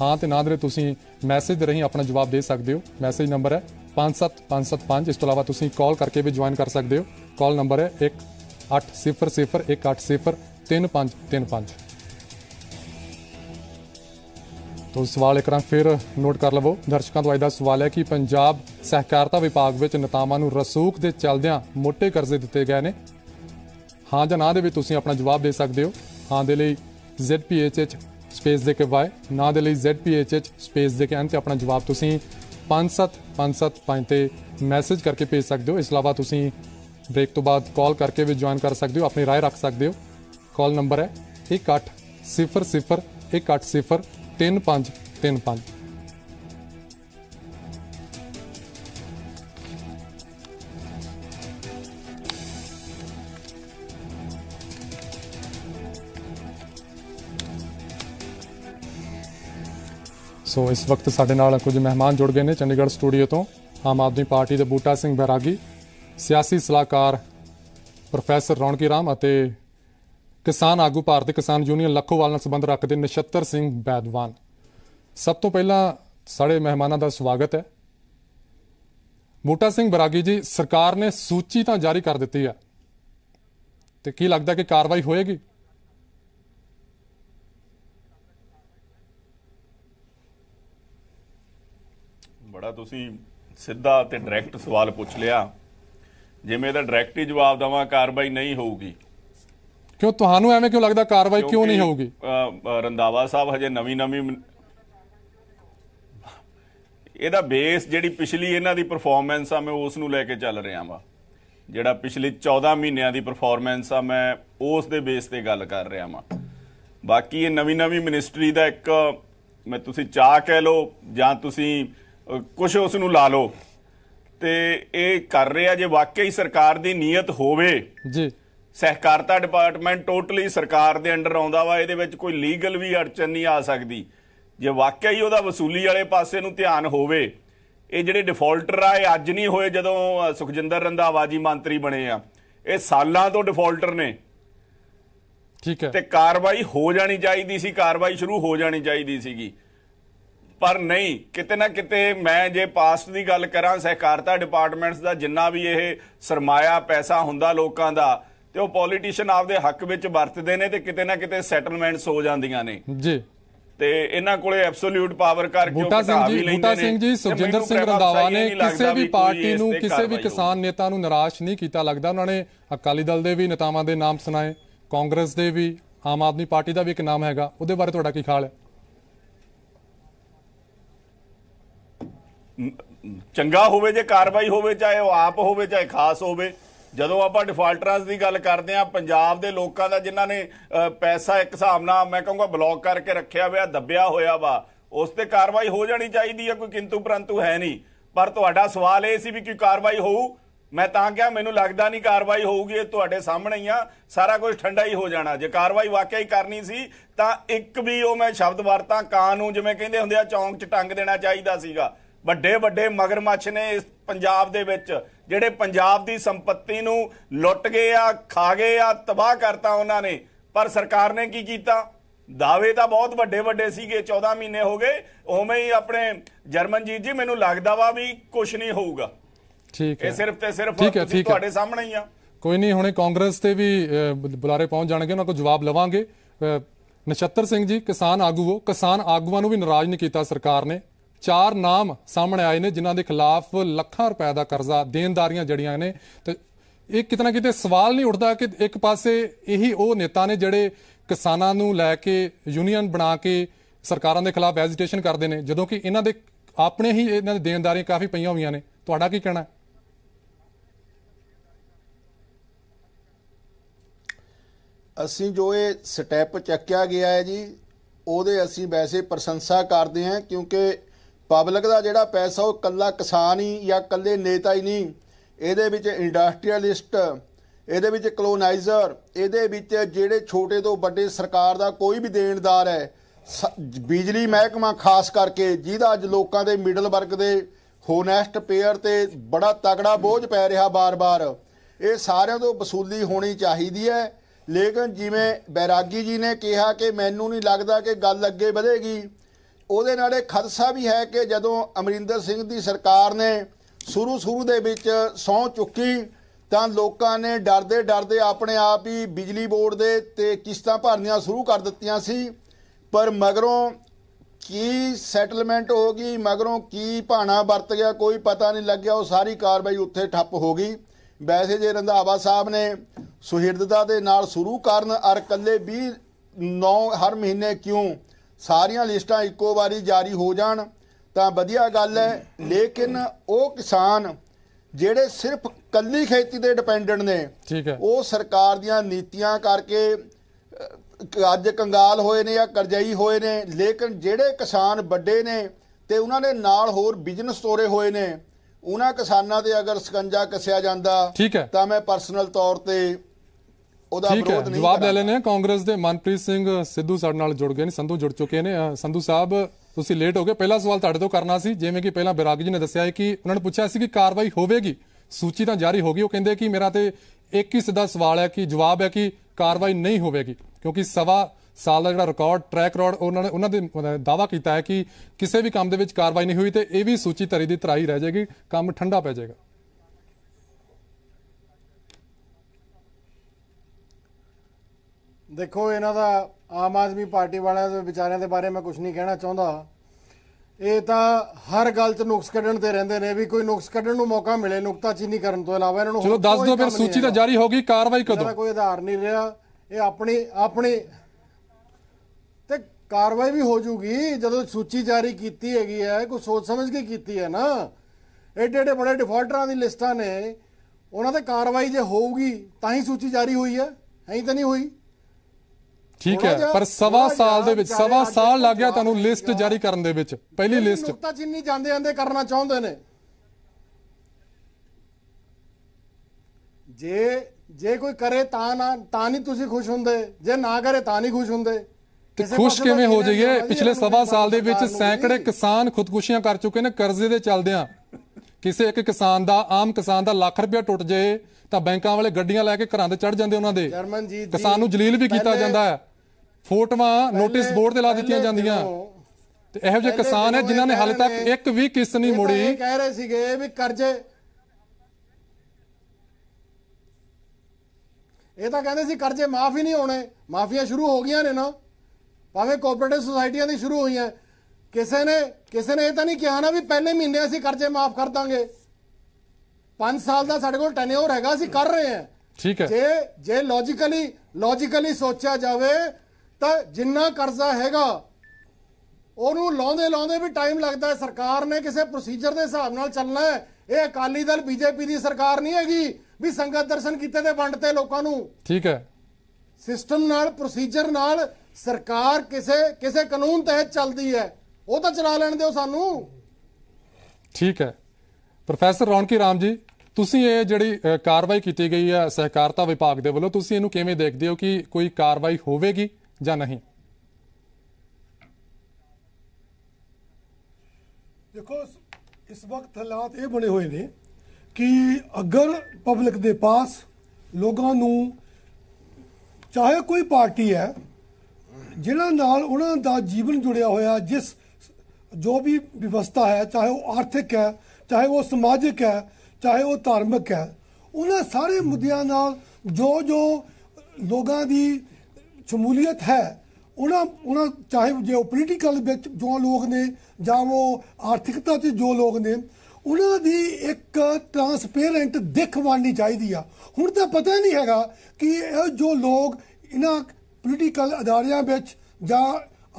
ਹਾਂ ਤੇ ਨਾ ਦੇ ਤੁਸੀਂ ਮੈਸੇਜ ਦੇ ਰਹੀ ਆਪਣਾ ਜਵਾਬ ਦੇ ਸਕਦੇ ਹੋ। ਮੈਸੇਜ ਨੰਬਰ ਹੈ 57575 ਇਸ ਤੋਂ ਇਲਾਵਾ ਤੁਸੀਂ ਕਾਲ ਕਰਕੇ ਵੀ ਜੁਆਇਨ ਕਰ ਸਕਦੇ ਹੋ। ਕਾਲ ਨੰਬਰ ਹੈ 180018035535 ਤੋ ਸਵਾਲ ਇੱਕ ਵਾਰ ਫਿਰ ਨੋਟ ਕਰ ਲਵੋ। ਦਰਸ਼ਕਾਂ ਤੋਂ ਅੱਜ ਸਵਾਲ ਹੈ ਕਿ ਪੰਜਾਬ ਸਹਿਕਾਰਤਾ ਵਿਭਾਗ ਵਿੱਚ ਨੇਤਾਵਾਂ ਨੂੰ ਰਸੂਖ ਦੇ ਚਲਦਿਆਂ ਮੋਟੇ ਕਰਜ਼ੇ ਦਿੱਤੇ ਗਏ ਨੇ। ਹਾਂ ਜਾਂ ਨਾ ਦੇ ਵਿੱਚ ਤੁਸੀਂ ਆਪਣਾ ਜਵਾਬ ਦੇ ਸਕਦੇ ਹੋ ਹਾਂ ਦੇ ਲਈ ZPHH ਸਪੇਸ ਦੇ ਕੇ ਵਾਈ ਨਾ ਦੇ ਲਈ ZPHH ਸਪੇਸ ਦੇ ਕੇ ਐਨ ਤੇ ਆਪਣਾ ਜਵਾਬ ਤੁਸੀਂ 5757 ਤੇ ਮੈਸੇਜ ਕਰਕੇ ਭੇਜ ਸਕਦੇ ਹੋ ਇਸ ਤੋਂ ਇਲਾਵਾ ਤੁਸੀਂ ਬ੍ਰੇਕ ਤੋਂ ਬਾਅਦ ਕਾਲ ਕਰਕੇ ਵੀ ਜੁਆਇਨ ਕਰ ਸਕਦੇ ਹੋ ਆਪਣੀ رائے ਰੱਖ ਸਕਦੇ ਹੋ ਕਾਲ ਨੰਬਰ ਹੈ 1800180353 ਸੋ ਇਸ ਵਕਤ ਸਾਡੇ ਨਾਲ ਕੁਝ ਮਹਿਮਾਨ ਜੁੜ ਗਏ ਨੇ ਚੰਡੀਗੜ੍ਹ ਸਟੂਡੀਓ ਤੋਂ। ਆਮ ਆਦਮੀ ਪਾਰਟੀ ਦੇ ਬੂਟਾ ਸਿੰਘ ਬੈਰਾਗੀ, ਸਿਆਸੀ ਸਲਾਹਕਾਰ ਪ੍ਰੋਫੈਸਰ ਰੌਣਕੀ ਰਾਮ ਅਤੇ ਕਿਸਾਨ ਆਗੂ ਭਾਰਤੀ ਕਿਸਾਨ ਯੂਨੀਅਨ ਲੱਖੋਵਾਲ ਨਾਲ ਸੰਬੰਧ ਰੱਖਦੇ ਨਛੱਤਰ ਸਿੰਘ ਬੈਦਵਾਨ। ਸਭ ਤੋਂ ਪਹਿਲਾਂ ਸਾਡੇ ਮਹਿਮਾਨਾਂ ਦਾ ਸਵਾਗਤ ਹੈ। ਬੂਟਾ ਸਿੰਘ ਬਰਾਗੀ ਜੀ, ਸਰਕਾਰ ਨੇ ਸੂਚੀ ਤਾਂ ਜਾਰੀ ਕਰ ਦਿੱਤੀ ਹੈ। ਤੇ ਕੀ ਲੱਗਦਾ ਕਿ ਕਾਰਵਾਈ ਹੋਏਗੀ? ਬੜਾ ਤੁਸੀਂ ਸਿੱਧਾ ਤੇ ਡਾਇਰੈਕਟ ਸਵਾਲ ਪੁੱਛ ਲਿਆ। ਜਿਵੇਂ ਇਹਦਾ ਡਾਇਰੈਕਟ ਹੀ ਜਵਾਬ ਦਵਾਂ ਕਾਰਵਾਈ ਨਹੀਂ ਹੋਊਗੀ। ਕਿਉਂ ਤੁਹਾਨੂੰ ਐਵੇਂ ਕਿਉਂ ਲੱਗਦਾ ਕਾਰਵਾਈ ਕਿਉਂ ਨਹੀਂ ਹੋਊਗੀ? ਰੰਧਾਵਾ ਸਾਹਿਬ ਹਜੇ ਨਵੀਂ ਨਵੀਂ ਇਹਦਾ ਬੇਸ ਜਿਹੜੀ ਪਿਛਲੀ ਇਹਨਾਂ ਦੀ ਪਰਫਾਰਮੈਂਸ ਆ ਮੈਂ ਉਸ ਨੂੰ ਲੈ ਕੇ ਚੱਲ ਰਿਹਾ ਵਾਂ। ਜਿਹੜਾ ਪਿਛਲੇ 14 ਮਹੀਨਿਆਂ ਦੀ ਪਰਫਾਰਮੈਂਸ ਆ ਮੈਂ ਉਸ ਦੇ ਬੇਸ ਤੇ ਗੱਲ ਕਰ ਰਿਹਾ ਵਾਂ। ਬਾਕੀ ਇਹ ਨਵੀਂ ਨਵੀਂ ਮਿਨਿਸਟਰੀ ਦਾ ਇੱਕ ਮੈਂ ਤੁਸੀਂ ਚਾਹ ਕਹਿ ਲਓ ਜਾਂ ਤੁਸੀਂ ਕੁਝ ਉਸ ਨੂੰ ਲਾ ਲਓ। ਤੇ ਇਹ ਕਰ ਰਿਹਾ ਜੇ ਵਾਕਈ ਸਰਕਾਰ ਦੀ ਨੀਅਤ ਹੋਵੇ। ਜੀ। ਸਹਿਕਾਰਤਾ ਡਿਪਾਰਟਮੈਂਟ ਟੋਟਲੀ ਸਰਕਾਰ ਦੇ ਅੰਡਰ ਆਉਂਦਾ ਵਾ ਇਹਦੇ ਵਿੱਚ ਕੋਈ ਲੀਗਲ ਵੀ ਅੜਚਨ ਨਹੀਂ ਆ ਸਕਦੀ। ਜੇ ਵਾਕਿਆ ਹੀ ਉਹਦਾ ਵਸੂਲੀ ਵਾਲੇ ਪਾਸੇ ਨੂੰ ਧਿਆਨ ਹੋਵੇ ਇਹ ਜਿਹੜੇ ਡਿਫਾਲਟਰ ਆ ਇਹ ਅੱਜ ਨਹੀਂ ਹੋਏ ਜਦੋਂ ਸੁਖਜਿੰਦਰ ਰੰਧਾਵਾ ਜੀ ਮੰਤਰੀ ਬਣੇ ਆ। ਇਹ ਸਾਲਾਂ ਤੋਂ ਡਿਫਾਲਟਰ ਨੇ। ਠੀਕ ਹੈ। ਤੇ ਕਾਰਵਾਈ ਹੋ ਜਾਣੀ ਚਾਹੀਦੀ ਸੀ ਕਾਰਵਾਈ ਸ਼ੁਰੂ ਹੋ ਜਾਣੀ ਚਾਹੀਦੀ ਸੀਗੀ। ਪਰ ਨਹੀਂ ਕਿਤੇ ਨਾ ਕਿਤੇ ਮੈਂ ਜੇ ਪਾਸਟ ਦੀ ਗੱਲ ਕਰਾਂ ਸਹਿਕਾਰਤਾ ਡਿਪਾਰਟਮੈਂਟਸ ਦਾ ਜਿੰਨਾ ਵੀ ਇਹ ਸਰਮਾਇਆ ਪੈਸਾ ਹੁੰਦਾ ਲੋਕਾਂ ਦਾ ਤੇ ਉਹ ਪੋਲੀਟੀਸ਼ੀਅਨ ਆਪਦੇ ਹੱਕ ਵਿੱਚ ਵਰਤਦੇ ਨੇ ਤੇ ਕਿਤੇ ਨਾ ਕਿਤੇ ਸੈਟਲਮੈਂਟਸ ਹੋ ਜਾਂਦੀਆਂ ਨੇ। ਜੀ। ਤੇ ਇਹਨਾਂ ਕੋਲੇ ਐਬਸੋਲੂਟ ਪਾਵਰ ਕਰਕੇ ਉਹ ਬੂਟਾ ਸਿੰਘ ਘਟਾ ਵੀ ਜੀ ਲੈਂਦੇ ਬੂਟਾ ਨੇ। ਸਿੰਘ ਜੀ ਸੁਖਜਿੰਦਰ ਸਿੰਘ ਰੰਧਾਵਾ ਨੇ ਕਿਸੇ ਵੀ ਪਾਰਟੀ ਨੂੰ ਕਿਸੇ ਵੀ ਕਿਸਾਨ ਨੇਤਾ ਨੂੰ ਨਿਰਾਸ਼ ਨਹੀਂ ਕੀਤਾ ਲੱਗਦਾ। ਉਹਨਾਂ ਨੇ ਅਕਾਲੀ ਦਲ ਦੇ ਵੀ ਨੇਤਾਵਾਂ ਦੇ ਨਾਮ ਸੁਣਾਏ ਕਾਂਗਰਸ ਦੇ ਵੀ ਆਮ ਆਦਮੀ ਪਾਰਟੀ ਦਾ ਵੀ ਇੱਕ ਨਾਮ ਹੈਗਾ। ਉਹਦੇ ਬਾਰੇ ਤੁਹਾਡਾ ਕੀ ਖਿਆਲ ਹੈ? ਚੰਗਾ ਹੋਵੇ ਜੇ ਕਾਰਵਾਈ ਹੋਵੇ, ਚਾਹੇ ਉਹ ਆਪ ਹੋਵੇ, ਚਾਹੇ ਖਾਸ ਹੋਵੇ। ਜਦੋਂ ਆਪਾਂ ਡਿਫਾਲਟਰਾਂ ਦੀ ਗੱਲ ਕਰਦੇ ਆ ਪੰਜਾਬ ਦੇ ਲੋਕਾਂ ਦਾ ਜਿਨ੍ਹਾਂ ਨੇ ਪੈਸਾ ਇੱਕ ਹਿਸਾਬ ਨਾਲ ਮੈਂ ਕਹੂੰਗਾ ਬਲੌਕ ਕਰਕੇ ਰੱਖਿਆ ਹੋਇਆ, ਦੱਬਿਆ ਹੋਇਆ ਵਾ, ਉਸ ਤੇ ਕਾਰਵਾਈ ਹੋ ਜਾਣੀ ਚਾਹੀਦੀ ਹੈ ਕੋਈ ਕਿੰਤੂ ਪਰੰਤੂ ਹੈ ਨਹੀਂ। ਪਰ ਤੁਹਾਡਾ ਸਵਾਲ ਇਹ ਸੀ ਵੀ ਕੋਈ ਕਾਰਵਾਈ ਹੋਊ? ਮੈਂ ਤਾਂ ਕਿਹਾ, ਮੈਨੂੰ ਲੱਗਦਾ ਨਹੀਂ ਕਾਰਵਾਈ ਹੋਊਗੀ, ਇਹ ਤੁਹਾਡੇ ਸਾਹਮਣੇ ਹੀ ਆ, ਸਾਰਾ ਕੁਝ ਠੰਡਾ ਹੀ ਹੋ ਜਾਣਾ। ਜੇ ਕਾਰਵਾਈ ਵਾਕਿਆ ਹੀ ਕਰਨੀ ਸੀ, ਤਾਂ ਇੱਕ ਵੀ ਉਹ ਮੈਂ ਸ਼ਬਦ ਵਰਤਾਂ ਕਾਂ ਨੂੰ ਜਿਵੇਂ ਕਹਿੰਦੇ ਹੁੰਦੇ ਆ, ਚੌਂਕ 'ਚ ਟੰਗ ਦੇਣਾ ਚਾਹੀਦਾ ਸੀਗਾ। ਵੱਡੇ ਵੱਡੇ ਮਗਰਮੱਛ ਨੇ ਇਸ ਪੰਜਾਬ ਦੇ ਵਿੱਚ ਜਿਹੜੇ ਪੰਜਾਬ ਦੀ ਸੰਪત્ਤੀ ਨੂੰ ਲੁੱਟ ਗਏ ਆ ਖਾ ਗਏ ਆ ਤਬਾਹ ਕਰਤਾ ਉਹਨਾਂ ਨੇ। ਪਰ ਸਰਕਾਰ ਨੇ ਕੀ ਕੀਤਾ? ਦਾਅਵੇ ਤਾਂ ਬਹੁਤ ਵੱਡੇ ਵੱਡੇ ਸੀਗੇ 14 ਮਹੀਨੇ ਹੋ ਗਏ। ਉਵੇਂ ਹੀ ਆਪਣੇ ਜਰਮਨਜੀਤ ਜੀ ਮੈਨੂੰ ਲੱਗਦਾ ਵਾ ਵੀ ਕੁਝ ਨਹੀਂ ਹੋਊਗਾ। ਠੀਕ ਹੈ। ਇਹ ਸਿਰਫ ਤੇ ਸਿਰਫ ਤੁਹਾਡੇ ਸਾਹਮਣੇ ਹੀ ਆ। ਕੋਈ ਨਹੀਂ ਹੁਣੇ ਕਾਂਗਰਸ ਤੇ ਵੀ ਬੁਲਾਰੇ ਪਹੁੰਚ ਜਾਣਗੇ ਉਹਨਾਂ ਕੋਲ ਜਵਾਬ ਲਵਾਂਗੇ। ਨਛੱਤਰ ਸਿੰਘ ਜੀ ਕਿਸਾਨ ਆਗੂ ਹੋ। ਕਿਸਾਨ ਆਗੂਆਂ ਨੂੰ ਵੀ ਨਾਰਾਜ਼ ਨਹੀਂ ਕੀਤਾ ਸਰਕਾਰ ਨੇ। ਚਾਰ ਨਾਮ ਸਾਹਮਣੇ ਆਏ ਨੇ, ਜਿਨ੍ਹਾਂ ਦੇ ਖਿਲਾਫ ਲੱਖਾਂ ਰੁਪਏ ਦਾ ਕਰਜ਼ਾ ਦੇਣਦਾਰੀਆਂ ਜੜੀਆਂ ਨੇ। ਤੇ ਇਹ ਕਿਤਨਾ ਕਿਤੇ ਸਵਾਲ ਨਹੀਂ ਉੱਠਦਾ ਕਿ ਇੱਕ ਪਾਸੇ ਇਹੀ ਉਹ ਨੇਤਾ ਨੇ ਜਿਹੜੇ ਕਿਸਾਨਾਂ ਨੂੰ ਲੈ ਕੇ ਯੂਨੀਅਨ ਬਣਾ ਕੇ ਸਰਕਾਰਾਂ ਦੇ ਖਿਲਾਫ ਐਜੀਟੇਸ਼ਨ ਕਰਦੇ ਨੇ, ਜਦੋਂ ਕਿ ਇਹਨਾਂ ਦੇ ਆਪਣੇ ਹੀ ਇਹਨਾਂ ਦੇ ਦੇਣਦਾਰੀਆਂ ਕਾਫੀ ਪਈਆਂ ਹੋਈਆਂ ਨੇ। ਤੁਹਾਡਾ ਕੀ ਕਹਿਣਾ ਹੈ? ਅਸੀਂ ਜੋ ਇਹ ਸਟੈਪ ਚੱਕਿਆ ਗਿਆ ਹੈ ਜੀ, ਉਹਦੇ ਅਸੀਂ ਵੈਸੇ ਪ੍ਰਸ਼ੰਸਾ ਕਰਦੇ ਹਾਂ, ਕਿਉਂਕਿ ਪਬਲਿਕ ਦਾ ਜਿਹੜਾ ਪੈਸਾ ਉਹ ਕੱਲਾ ਕਿਸਾਨ ਹੀ ਜਾਂ ਕੱਲੇ ਨੇਤਾ ਹੀ ਨਹੀਂ, ਇਹਦੇ ਵਿੱਚ ਇੰਡਸਟਰੀਅਲਿਸਟ, ਇਹਦੇ ਵਿੱਚ ਕਲੋਨਾਈਜ਼ਰ, ਇਹਦੇ ਵਿੱਚ ਜਿਹੜੇ ਛੋਟੇ ਤੋਂ ਵੱਡੇ ਸਰਕਾਰ ਦਾ ਕੋਈ ਵੀ ਦੇਣਦਾਰ ਹੈ, ਸ- ਬਿਜਲੀ ਮਹਿਕਮਾ ਖਾਸ ਕਰਕੇ, ਜਿਹਦਾ ਅੱਜ ਲੋਕਾਂ ਦੇ ਮਿਡਲ ਵਰਗ ਦੇ ਹੋਨੈਸਟ ਪੇਅਰ ਤੇ ਬੜਾ ਤਗੜਾ ਬੋਝ ਪੈ ਰਿਹਾ ਬਾਰ-ਬਾਰ, ਇਹ ਸਾਰਿਆਂ ਤੋਂ ਵਸੂਲੀ ਹੋਣੀ ਚਾਹੀਦੀ ਹੈ। ਲੇਕਿਨ ਜਿਵੇਂ ਬੈਰਾਗੀ ਜੀ ਨੇ ਕਿਹਾ ਕਿ ਮੈਨੂੰ ਨਹੀਂ ਲੱਗਦਾ ਕਿ ਗੱਲ ਅੱਗੇ ਵਧੇਗੀ ਉਹਦੇ ਨਾਲ ਇਹ ਖਦਸ਼ਾ ਵੀ ਹੈ ਕਿ ਜਦੋਂ ਅਮਰਿੰਦਰ ਸਿੰਘ ਦੀ ਸਰਕਾਰ ਨੇ ਸ਼ੁਰੂ ਸ਼ੁਰੂ ਦੇ ਵਿੱਚ ਸਹੁੰ ਚੁੱਕੀ, ਤਾਂ ਲੋਕਾਂ ਨੇ ਡਰਦੇ ਡਰਦੇ ਆਪਣੇ ਆਪ ਹੀ ਬਿਜਲੀ ਬੋਰਡ ਦੇ ਤੇ ਕਿਸ਼ਤਾਂ ਭਰਨੀਆਂ ਸ਼ੁਰੂ ਕਰ ਦਿੱਤੀਆਂ ਸੀ। ਪਰ ਮਗਰੋਂ ਕੀ ਸੈਟਲਮੈਂਟ ਹੋ ਗਈ, ਮਗਰੋਂ ਕੀ ਭਾਣਾ ਵਰਤ ਗਿਆ, ਕੋਈ ਪਤਾ ਨਹੀਂ ਲੱਗਿਆ, ਉਹ ਸਾਰੀ ਕਾਰਵਾਈ ਉੱਥੇ ਠੱਪ ਹੋ ਗਈ। ਵੈਸੇ ਜੇ ਰੰਧਾਵਾ ਸਾਹਿਬ ਨੇ ਸੁਹਿਰਦਤਾ ਦੇ ਨਾਲ ਸ਼ੁਰੂ ਕਰਨ, ਅਰ ਕੱਲੇ 20 9 ਹਰ ਮਹੀਨੇ ਕਿਉਂ ਸਾਰੀਆਂ ਲਿਸਟਾਂ ਇੱਕੋ ਵਾਰੀ ਜਾਰੀ ਹੋ ਜਾਣ ਤਾਂ ਵਧੀਆ ਗੱਲ ਹੈ ਲੇਕਿਨ ਉਹ ਕਿਸਾਨ ਜਿਹੜੇ ਸਿਰਫ ਕੱਲੀ ਖੇਤੀ ਤੇ ਡਿਪੈਂਡੈਂਟ ਨੇ ਠੀਕ ਹੈ ਉਹ ਸਰਕਾਰ ਦੀਆਂ ਨੀਤੀਆਂ ਕਰਕੇ ਅੱਜ ਕੰਗਾਲ ਹੋਏ ਨੇ ਜਾਂ ਕਰਜ਼ਈ ਹੋਏ ਨੇ ਲੇਕਿਨ ਜਿਹੜੇ ਕਿਸਾਨ ਵੱਡੇ ਨੇ ਤੇ ਉਹਨਾਂ ਦੇ ਨਾਲ ਹੋਰ ਬਿਜ਼ਨਸ ਤੋਰੇ ਹੋਏ ਨੇ ਉਹਨਾਂ ਕਿਸਾਨਾਂ ਤੇ ਅਗਰ ਸਕੰਜਾ ਕੱਸਿਆ ਜਾਂਦਾ ਠੀਕ ਹੈ। ਤਾਂ ਮੈਂ ਪਰਸਨਲ ਤੌਰ ਤੇ ਉਹਦਾ ਵਿਰੋਧ ਨਹੀਂ ਜਵਾਬ ਲੈ ਆ ਕਾਂਗਰਸ ਦੇ ਮਨਪ੍ਰੀਤ ਸਿੰਘ ਸਿੱਧੂ ਸਾਡੇ ਨਾਲ ਜੁੜ ਗਏ ਨੇ ਸੰਧੂ ਜੁੜ ਚੁੱਕੇ ਨੇ। ਸੰਧੂ ਸਾਹਿਬ ਤੁਸੀਂ ਲੇਟ ਹੋ ਗਏ। ਪਹਿਲਾ ਸਵਾਲ ਤੁਹਾਡੇ ਤੋਂ ਕਰਨਾ ਸੀ ਜਿਵੇਂ ਕਿ ਪਹਿਲਾਂ ਬਿਰਾਗ ਜੀ ਨੇ ਦੱਸਿਆ ਹੈ ਕਿ ਉਹਨਾਂ ਨੇ ਪੁੱਛਿਆ ਸੀ ਕਿ ਕਾਰਵਾਈ ਹੋਵੇਗੀ। ਸੂਚੀ ਤਾਂ ਜਾਰੀ ਹੋ ਗਈ। ਉਹ ਕਹਿੰਦੇ ਕਿ ਮੇਰਾ ਤੇ ਇੱਕ ਹੀ ਸਿੱਧਾ ਸਵਾਲ ਹੈ ਕਿ ਜਵਾਬ ਹੈ ਕਿ ਕਾਰਵਾਈ ਨਹੀਂ ਹੋਵੇਗੀ। ਕਿਉਂਕਿ ਸਵਾ ਸਾਲ ਦਾ ਜਿਹੜਾ ਰਿਕਾਰਡ ਟਰੈਕ ਰਿਕਾਰਡ ਉਹਨਾਂ ਨੇ ਉਹਨਾਂ ਦੇ ਦਾਵਾ ਕੀਤਾ ਹੈ ਕਿ ਕਿਸੇ ਵੀ ਕੰਮ ਦੇ ਵਿੱਚ ਕਾਰਵਾਈ ਨਹੀਂ ਹੋਈ ਤੇ ਇਹ ਵੀ ਸੂਚੀ ਧਰੀ ਦੀ ਤਰਾਈ ਰਹਿ ਜਾਏਗੀ। ਕੰਮ ਠੰਡਾ ਪੈ ਜਾਏਗਾ। ਦੇਖੋ ਇਹਨਾਂ ਦਾ ਆਮ ਆਦਮੀ ਪਾਰਟੀ ਵਾਲਿਆਂ ਦੇ ਵਿਚਾਰਿਆਂ ਦੇ ਬਾਰੇ ਮੈਂ ਕੁਝ ਨਹੀਂ ਕਹਿਣਾ ਚਾਹੁੰਦਾ। ਇਹ ਤਾਂ ਹਰ ਗੱਲ 'ਚ ਨੁਕਸ ਕੱਢਣ ਤੇ ਰਹਿੰਦੇ ਨੇ ਵੀ ਕੋਈ ਨੁਕਸ ਕੱਢਣ ਨੂੰ ਮੌਕਾ ਮਿਲੇ ਨੁਕਤਾਚੀਨੀ ਕਰਨ ਤੋਂ ਇਲਾਵਾ ਇਹਨਾਂ ਨੂੰ ਚਲੋ ਦੱਸ ਦਿਓ ਫਿਰ ਸੂਚੀ ਤਾਂ। ਜਾਰੀ ਹੋ ਗਈ ਕਾਰਵਾਈ ਕਦੋਂ? ਕੋਈ ਆਧਾਰ ਨਹੀਂ ਰਿਹਾ। ਇਹ ਆਪਣੀ ਆਪਣੀ ਤੇ ਕਾਰਵਾਈ ਵੀ ਹੋ ਜੂਗੀ ਜਦੋਂ ਸੂਚੀ ਜਾਰੀ ਕੀਤੀ ਹੈਗੀ ਹੈ ਕੋਈ ਸੋਚ ਸਮਝ ਕੇ ਕੀਤੀ ਹੈ ਨਾ। ਏਡੇ ਏਡੇ ਬੜੇ ਡਿਫਾਲਟਰਾਂ ਦੀ ਲਿਸਟਾਂ ਨੇ। ਉਹਨਾਂ ਤੇ ਕਾਰਵਾਈ ਜੇ ਹੋਊਗੀ ਤਾਂ ਹੀ ਸੂਚੀ ਜਾਰੀ ਹੋਈ ਹੈ। ਐਂ ਤਾਂ ਨਹੀਂ ਹੋਈ। ਠੀਕ ਹੈ ਪਰ ਸਵਾ ਸਾਲ ਦੇ ਵਿੱਚ ਸਵਾ ਸਾਲ ਲੱਗ ਗਿਆ ਤੁਹਾਨੂੰ ਲਿਸਟ। ਜਾਰੀ ਕਰਨ ਦੇ ਵਿੱਚ। ਪਹਿਲੀ ਲਿਸਟ ਨੁਕਤਾ ਚੀਨੀ ਜਾਂਦੇ ਜਾਂਦੇ ਕਰਨਾ ਚਾਹੁੰਦੇ ਨੇ। ਜੇ ਜੇ ਕੋਈ ਕਰੇ ਤਾਂ ਨਾ ਤਾਂ ਨਹੀਂ ਤੁਸੀਂ ਖੁਸ਼ ਹੁੰਦੇ। ਜੇ ਨਾ ਕਰੇ ਤਾਂ ਨਹੀਂ ਖੁਸ਼ ਹੁੰਦੇ। ਤੇ ਖੁਸ਼ ਕਿਵੇਂ ਹੋ ਜਾਈਏ? ਪਿਛਲੇ ਸਵਾ ਸਾਲ ਦੇ ਵਿੱਚ ਸੈਂਕੜੇ। ਕਿਸਾਨ ਖੁਦਕੁਸ਼ੀਆਂ ਕਰ ਚੁੱਕੇ ਨੇ ਕਰਜ਼ੇ ਦੇ ਚੱਲਦਿਆਂ। ਕਿਸੇ ਇੱਕ ਕਿਸਾਨ ਦਾ ਆਮ ਕਿਸਾਨ ਦਾ ਲੱਖ ਰੁਪਇਆ ਟੁੱਟ ਜੇ ਤਾਂ ਬੈਂਕਾਂ ਵਾਲੇ ਗੱਡੀਆਂ ਲੈ ਕੇ ਘਰਾਂ ਤੇ ਚੜ ਜਾਂਦੇ ਉਹਨਾਂ ਦੇ। ਕਿਸਾਨ ਨੂੰ ਜਲੀਲ ਵੀ ਕੀਤਾ ਜਾਂਦਾ ਹੈ। ਫੋਟੋਆਂ ਨੋਟਿਸ ਬੋਰਡ ਤੇ ਲਾ ਦਿੱਤੀਆਂ ਜਾਂਦੀਆਂ। ਤੇ ਇਹੋ ਜਿਹੇ ਕਿਸਾਨ ਹੈ ਜਿਨ੍ਹਾਂ ਨੇ ਹਾਲੇ ਤੱਕ ਇੱਕ ਵੀ ਕਿਸ਼ਤ ਨਹੀਂ ਮੋੜੀ। ਇਹ ਕਹਿ ਰਹੇ ਸੀਗੇ ਵੀ ਕਰਜ਼ੇ ਇਹ ਤਾਂ ਕਹਿੰਦੇ ਸੀ ਕਰਜ਼ੇ ਮਾਫ ਹੀ ਨਹੀਂ ਹੋਣੇ। ਮਾਫੀਆਂ ਸ਼ੁਰੂ ਹੋ ਗਈਆਂ ਨੇ ਨਾ। ਭਾਵੇਂ ਕੋਆਪਰੇਟਿਵ ਸੁਸਾਇਟੀਆਂ ਦੀ ਸ਼ੁਰੂ ਹੋਈਆਂ। ਕਿਸੇ ਨੇ ਕਿਸੇ ਨੇ ਇਹ ਤਾਂ ਨਹੀਂ ਕਿਹਾ ਨਾ ਵੀ ਪਹਿਲੇ ਮਹੀਨੇ ਅਸੀਂ ਕਰਜ਼ੇ ਮਾਫ ਕਰ ਦਾਂਗੇ। 5 ਸਾਲ ਦਾ ਸਾਡੇ ਕੋਲ ਟੈਨਿਓਰ ਹੈਗਾ ਅਸੀਂ ਕਰ ਰਹੇ ਹਾਂ। ਠੀਕ ਹੈ। ਜੇ ਜੇ ਲੌਜੀਕਲੀ ਲੌਜੀਕਲੀ ਸੋਚਿਆ ਜਾਵੇ ਤਾਂ ਜਿੰਨਾ ਕਰਜ਼ਾ ਹੈਗਾ ਉਹਨੂੰ ਲਾਉਂਦੇ ਲਾਉਂਦੇ ਵੀ ਟਾਈਮ ਲੱਗਦਾ ਹੈ। ਸਰਕਾਰ ਨੇ ਕਿਸੇ ਪ੍ਰੋਸੀਜਰ ਦੇ ਹਿਸਾਬ ਨਾਲ ਚੱਲਣਾ ਹੈ। ਇਹ ਅਕਾਲੀ ਦਲ ਬੀਜੇਪੀ ਦੀ ਸਰਕਾਰ ਨਹੀਂ ਹੈਗੀ ਵੀ ਸੰਗਤ ਦਰਸ਼ਨ ਕੀਤੇ ਤੇ ਵੰਡਤੇ ਲੋਕਾਂ ਨੂੰ। ਠੀਕ ਹੈ। ਸਿਸਟਮ ਨਾਲ ਪ੍ਰੋਸੀਜਰ ਨਾਲ ਸਰਕਾਰ ਕਿਸੇ ਕਿਸੇ ਕਾਨੂੰਨ ਤਹਿਤ ਚੱਲਦੀ ਹੈ। ਉਹ ਤਾਂ ਚਲਾ ਲੈਣ ਦਿਓ ਸਾਨੂੰ। ਠੀਕ ਹੈ। ਪ੍ਰੋਫੈਸਰ ਰੌਣਕੀ ਰਾਮ ਜੀ ਤੁਸੀਂ ਇਹ ਜਿਹੜੀ ਕਾਰਵਾਈ ਕੀਤੀ ਗਈ ਹੈ ਸਹਿਕਾਰਤਾ ਵਿਭਾਗ ਦੇ ਵੱਲੋਂ ਤੁਸੀਂ ਇਹਨੂੰ ਕਿਵੇਂ ਦੇਖਦੇ ਹੋ ਕਿ ਕੋਈ ਕਾਰਵਾਈ ਹੋਵੇਗੀ ਜਾਂ ਨਹੀਂ? ਦੇਖੋ ਇਸ- ਵਕਤ ਹਾਲਾਤ ਇਹ ਬਣੇ ਹੋਏ ਨੇ ਕਿ ਅਗਰ ਪਬਲਿਕ ਦੇ ਪਾਸ ਲੋਕਾਂ ਨੂੰ ਚਾਹੇ ਕੋਈ ਪਾਰਟੀ ਹੈ ਜਿਹਨਾਂ ਨਾਲ ਉਹਨਾਂ ਦਾ ਜੀਵਨ ਜੁੜਿਆ ਹੋਇਆ ਜਿਸ ਜੋ ਵੀ ਵਿਵਸਥਾ ਹੈ ਚਾਹੇ ਉਹ ਆਰਥਿਕ ਹੈ ਚਾਹੇ ਉਹ ਸਮਾਜਿਕ ਹੈ ਚਾਹੇ ਉਹ ਧਾਰਮਿਕ ਹੈ ਉਹਨਾਂ ਸਾਰੇ ਮੁੱਦਿਆਂ ਨਾਲ ਜੋ ਜੋ ਲੋਕਾਂ ਦੀ ਸ਼ਮੂਲੀਅਤ ਹੈ ਉਹਨਾਂ ਉਹਨਾਂ ਚਾਹੇ ਜੇ ਉਹ ਪੋਲੀਟੀਕਲ ਵਿੱਚ ਜੋ ਲੋਕ ਨੇ ਜਾਂ ਉਹ ਆਰਥਿਕਤਾ 'ਚ ਜੋ ਲੋਕ ਨੇ ਉਹਨਾਂ ਦੀ ਇੱਕ ਟਰਾਂਸਪੇਰੈਂਟ ਦਿੱਖ ਬਣਨੀ ਚਾਹੀਦੀ ਆ। ਹੁਣ ਤਾਂ ਪਤਾ ਨਹੀਂ ਹੈਗਾ ਕਿ ਇਹ ਜੋ ਲੋਕ ਇਹਨਾਂ ਪੋਲੀਟੀਕਲ ਅਦਾਰਿਆਂ ਵਿੱਚ ਜਾਂ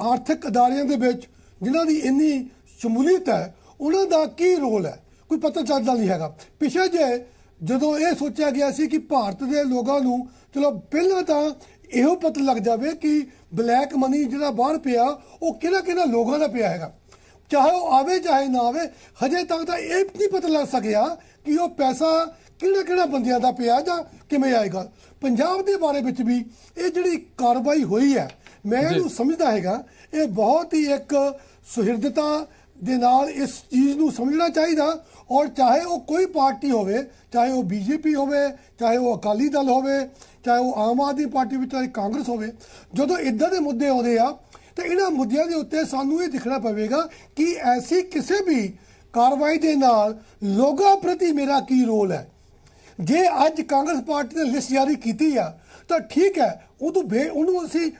ਆਰਥਿਕ ਅਦਾਰਿਆਂ ਦੇ ਵਿੱਚ ਜਿਨ੍ਹਾਂ ਦੀ ਇੰਨੀ ਸ਼ਮੂਲੀਅਤ ਹੈ, ਉਹਨਾਂ ਦਾ ਕੀ ਰੋਲ ਹੈ? ਕੋਈ ਪਤਾ ਚੱਲਦਾ ਨਹੀਂ ਹੈਗਾ। ਪਿਛੇ ਜੇ ਜਦੋਂ ਇਹ ਸੋਚਿਆ ਗਿਆ ਸੀ ਕਿ ਭਾਰਤ ਦੇ ਲੋਕਾਂ ਨੂੰ, ਚਲੋ ਪਹਿਲਾਂ ਤਾਂ ਇਹੋ ਪਤਾ ਲੱਗ ਜਾਵੇ ਕਿ ਬਲੈਕ ਮਨੀ ਜਿਹੜਾ ਬਾਹਰ ਪਿਆ, ਉਹ ਕਿਹੜਾ ਕਿਹੜਾ ਲੋਕਾਂ ਦਾ ਪਿਆ ਹੈਗਾ। ਚਾਹੇ ਉਹ ਆਵੇ, ਚਾਹੇ ਨਾ ਆਵੇ, ਹਜੇ ਤੱਕ ਤਾਂ ਇਹ ਨਹੀਂ ਪਤਾ ਲੱਗ ਸਕਿਆ ਕਿ ਉਹ ਪੈਸਾ ਕਿਹੜਾ ਕਿਹੜਾ ਬੰਦਿਆਂ ਦਾ ਪਿਆ ਜਾਂ ਕਿਵੇਂ ਆਏਗਾ। ਪੰਜਾਬ ਦੇ ਬਾਰੇ ਵਿੱਚ ਵੀ ਇਹ ਜਿਹੜੀ ਕਾਰਵਾਈ ਹੋਈ ਹੈ ਮੈਂ ਇਹਨੂੰ ਸਮਝਦਾ ਹੈਗਾ ਇਹ ਬਹੁਤ ਹੀ ਇੱਕ ਸੁਹਿਰਦਤਾ ਦੇ ਨਾਲ ਇਸ ਚੀਜ਼ ਨੂੰ ਸਮਝਣਾ ਚਾਹੀਦਾ। ਔਰ ਚਾਹੇ ਉਹ ਕੋਈ ਪਾਰਟੀ ਹੋਵੇ ਚਾਹੇ ਉਹ ਬੀਜੇਪੀ ਹੋਵੇ ਚਾਹੇ ਉਹ ਅਕਾਲੀ ਦਲ ਹੋਵੇ ਚਾਹੇ ਉਹ ਆਮ ਆਦਮੀ ਪਾਰਟੀ ਵਿੱਚ ਚਾਹੇ ਕਾਂਗਰਸ ਹੋਵੇ ਜਦੋਂ ਇਦਾਂ ਦੇ ਮੁੱਦੇ ਆਉਂਦੇ ਆ ਤਾਂ ਇਹਨਾਂ ਮੁੱਦਿਆਂ ਦੇ ਉੱਤੇ ਸਾਨੂੰ ਇਹ ਦੇਖਣਾ ਪਵੇਗਾ ਕਿ ਐਸੀ ਕਿਸੇ ਵੀ ਕਾਰਵਾਈ ਦੇ ਨਾਲ ਲੋਕਾਂ ਪ੍ਰਤੀ ਮੇਰਾ ਕੀ ਰੋਲ ਹੈ? ਜੇ ਅੱਜ ਕਾਂਗਰਸ ਪਾਰਟੀ ਨੇ ਲਿਸਟ ਜਾਰੀ ਕੀਤੀ ਆ ਤਾਂ ਠੀਕ ਹੈ। ਉਹਨੂੰ ਬੇ ਉਹਨੂੰ ਅਸੀਂ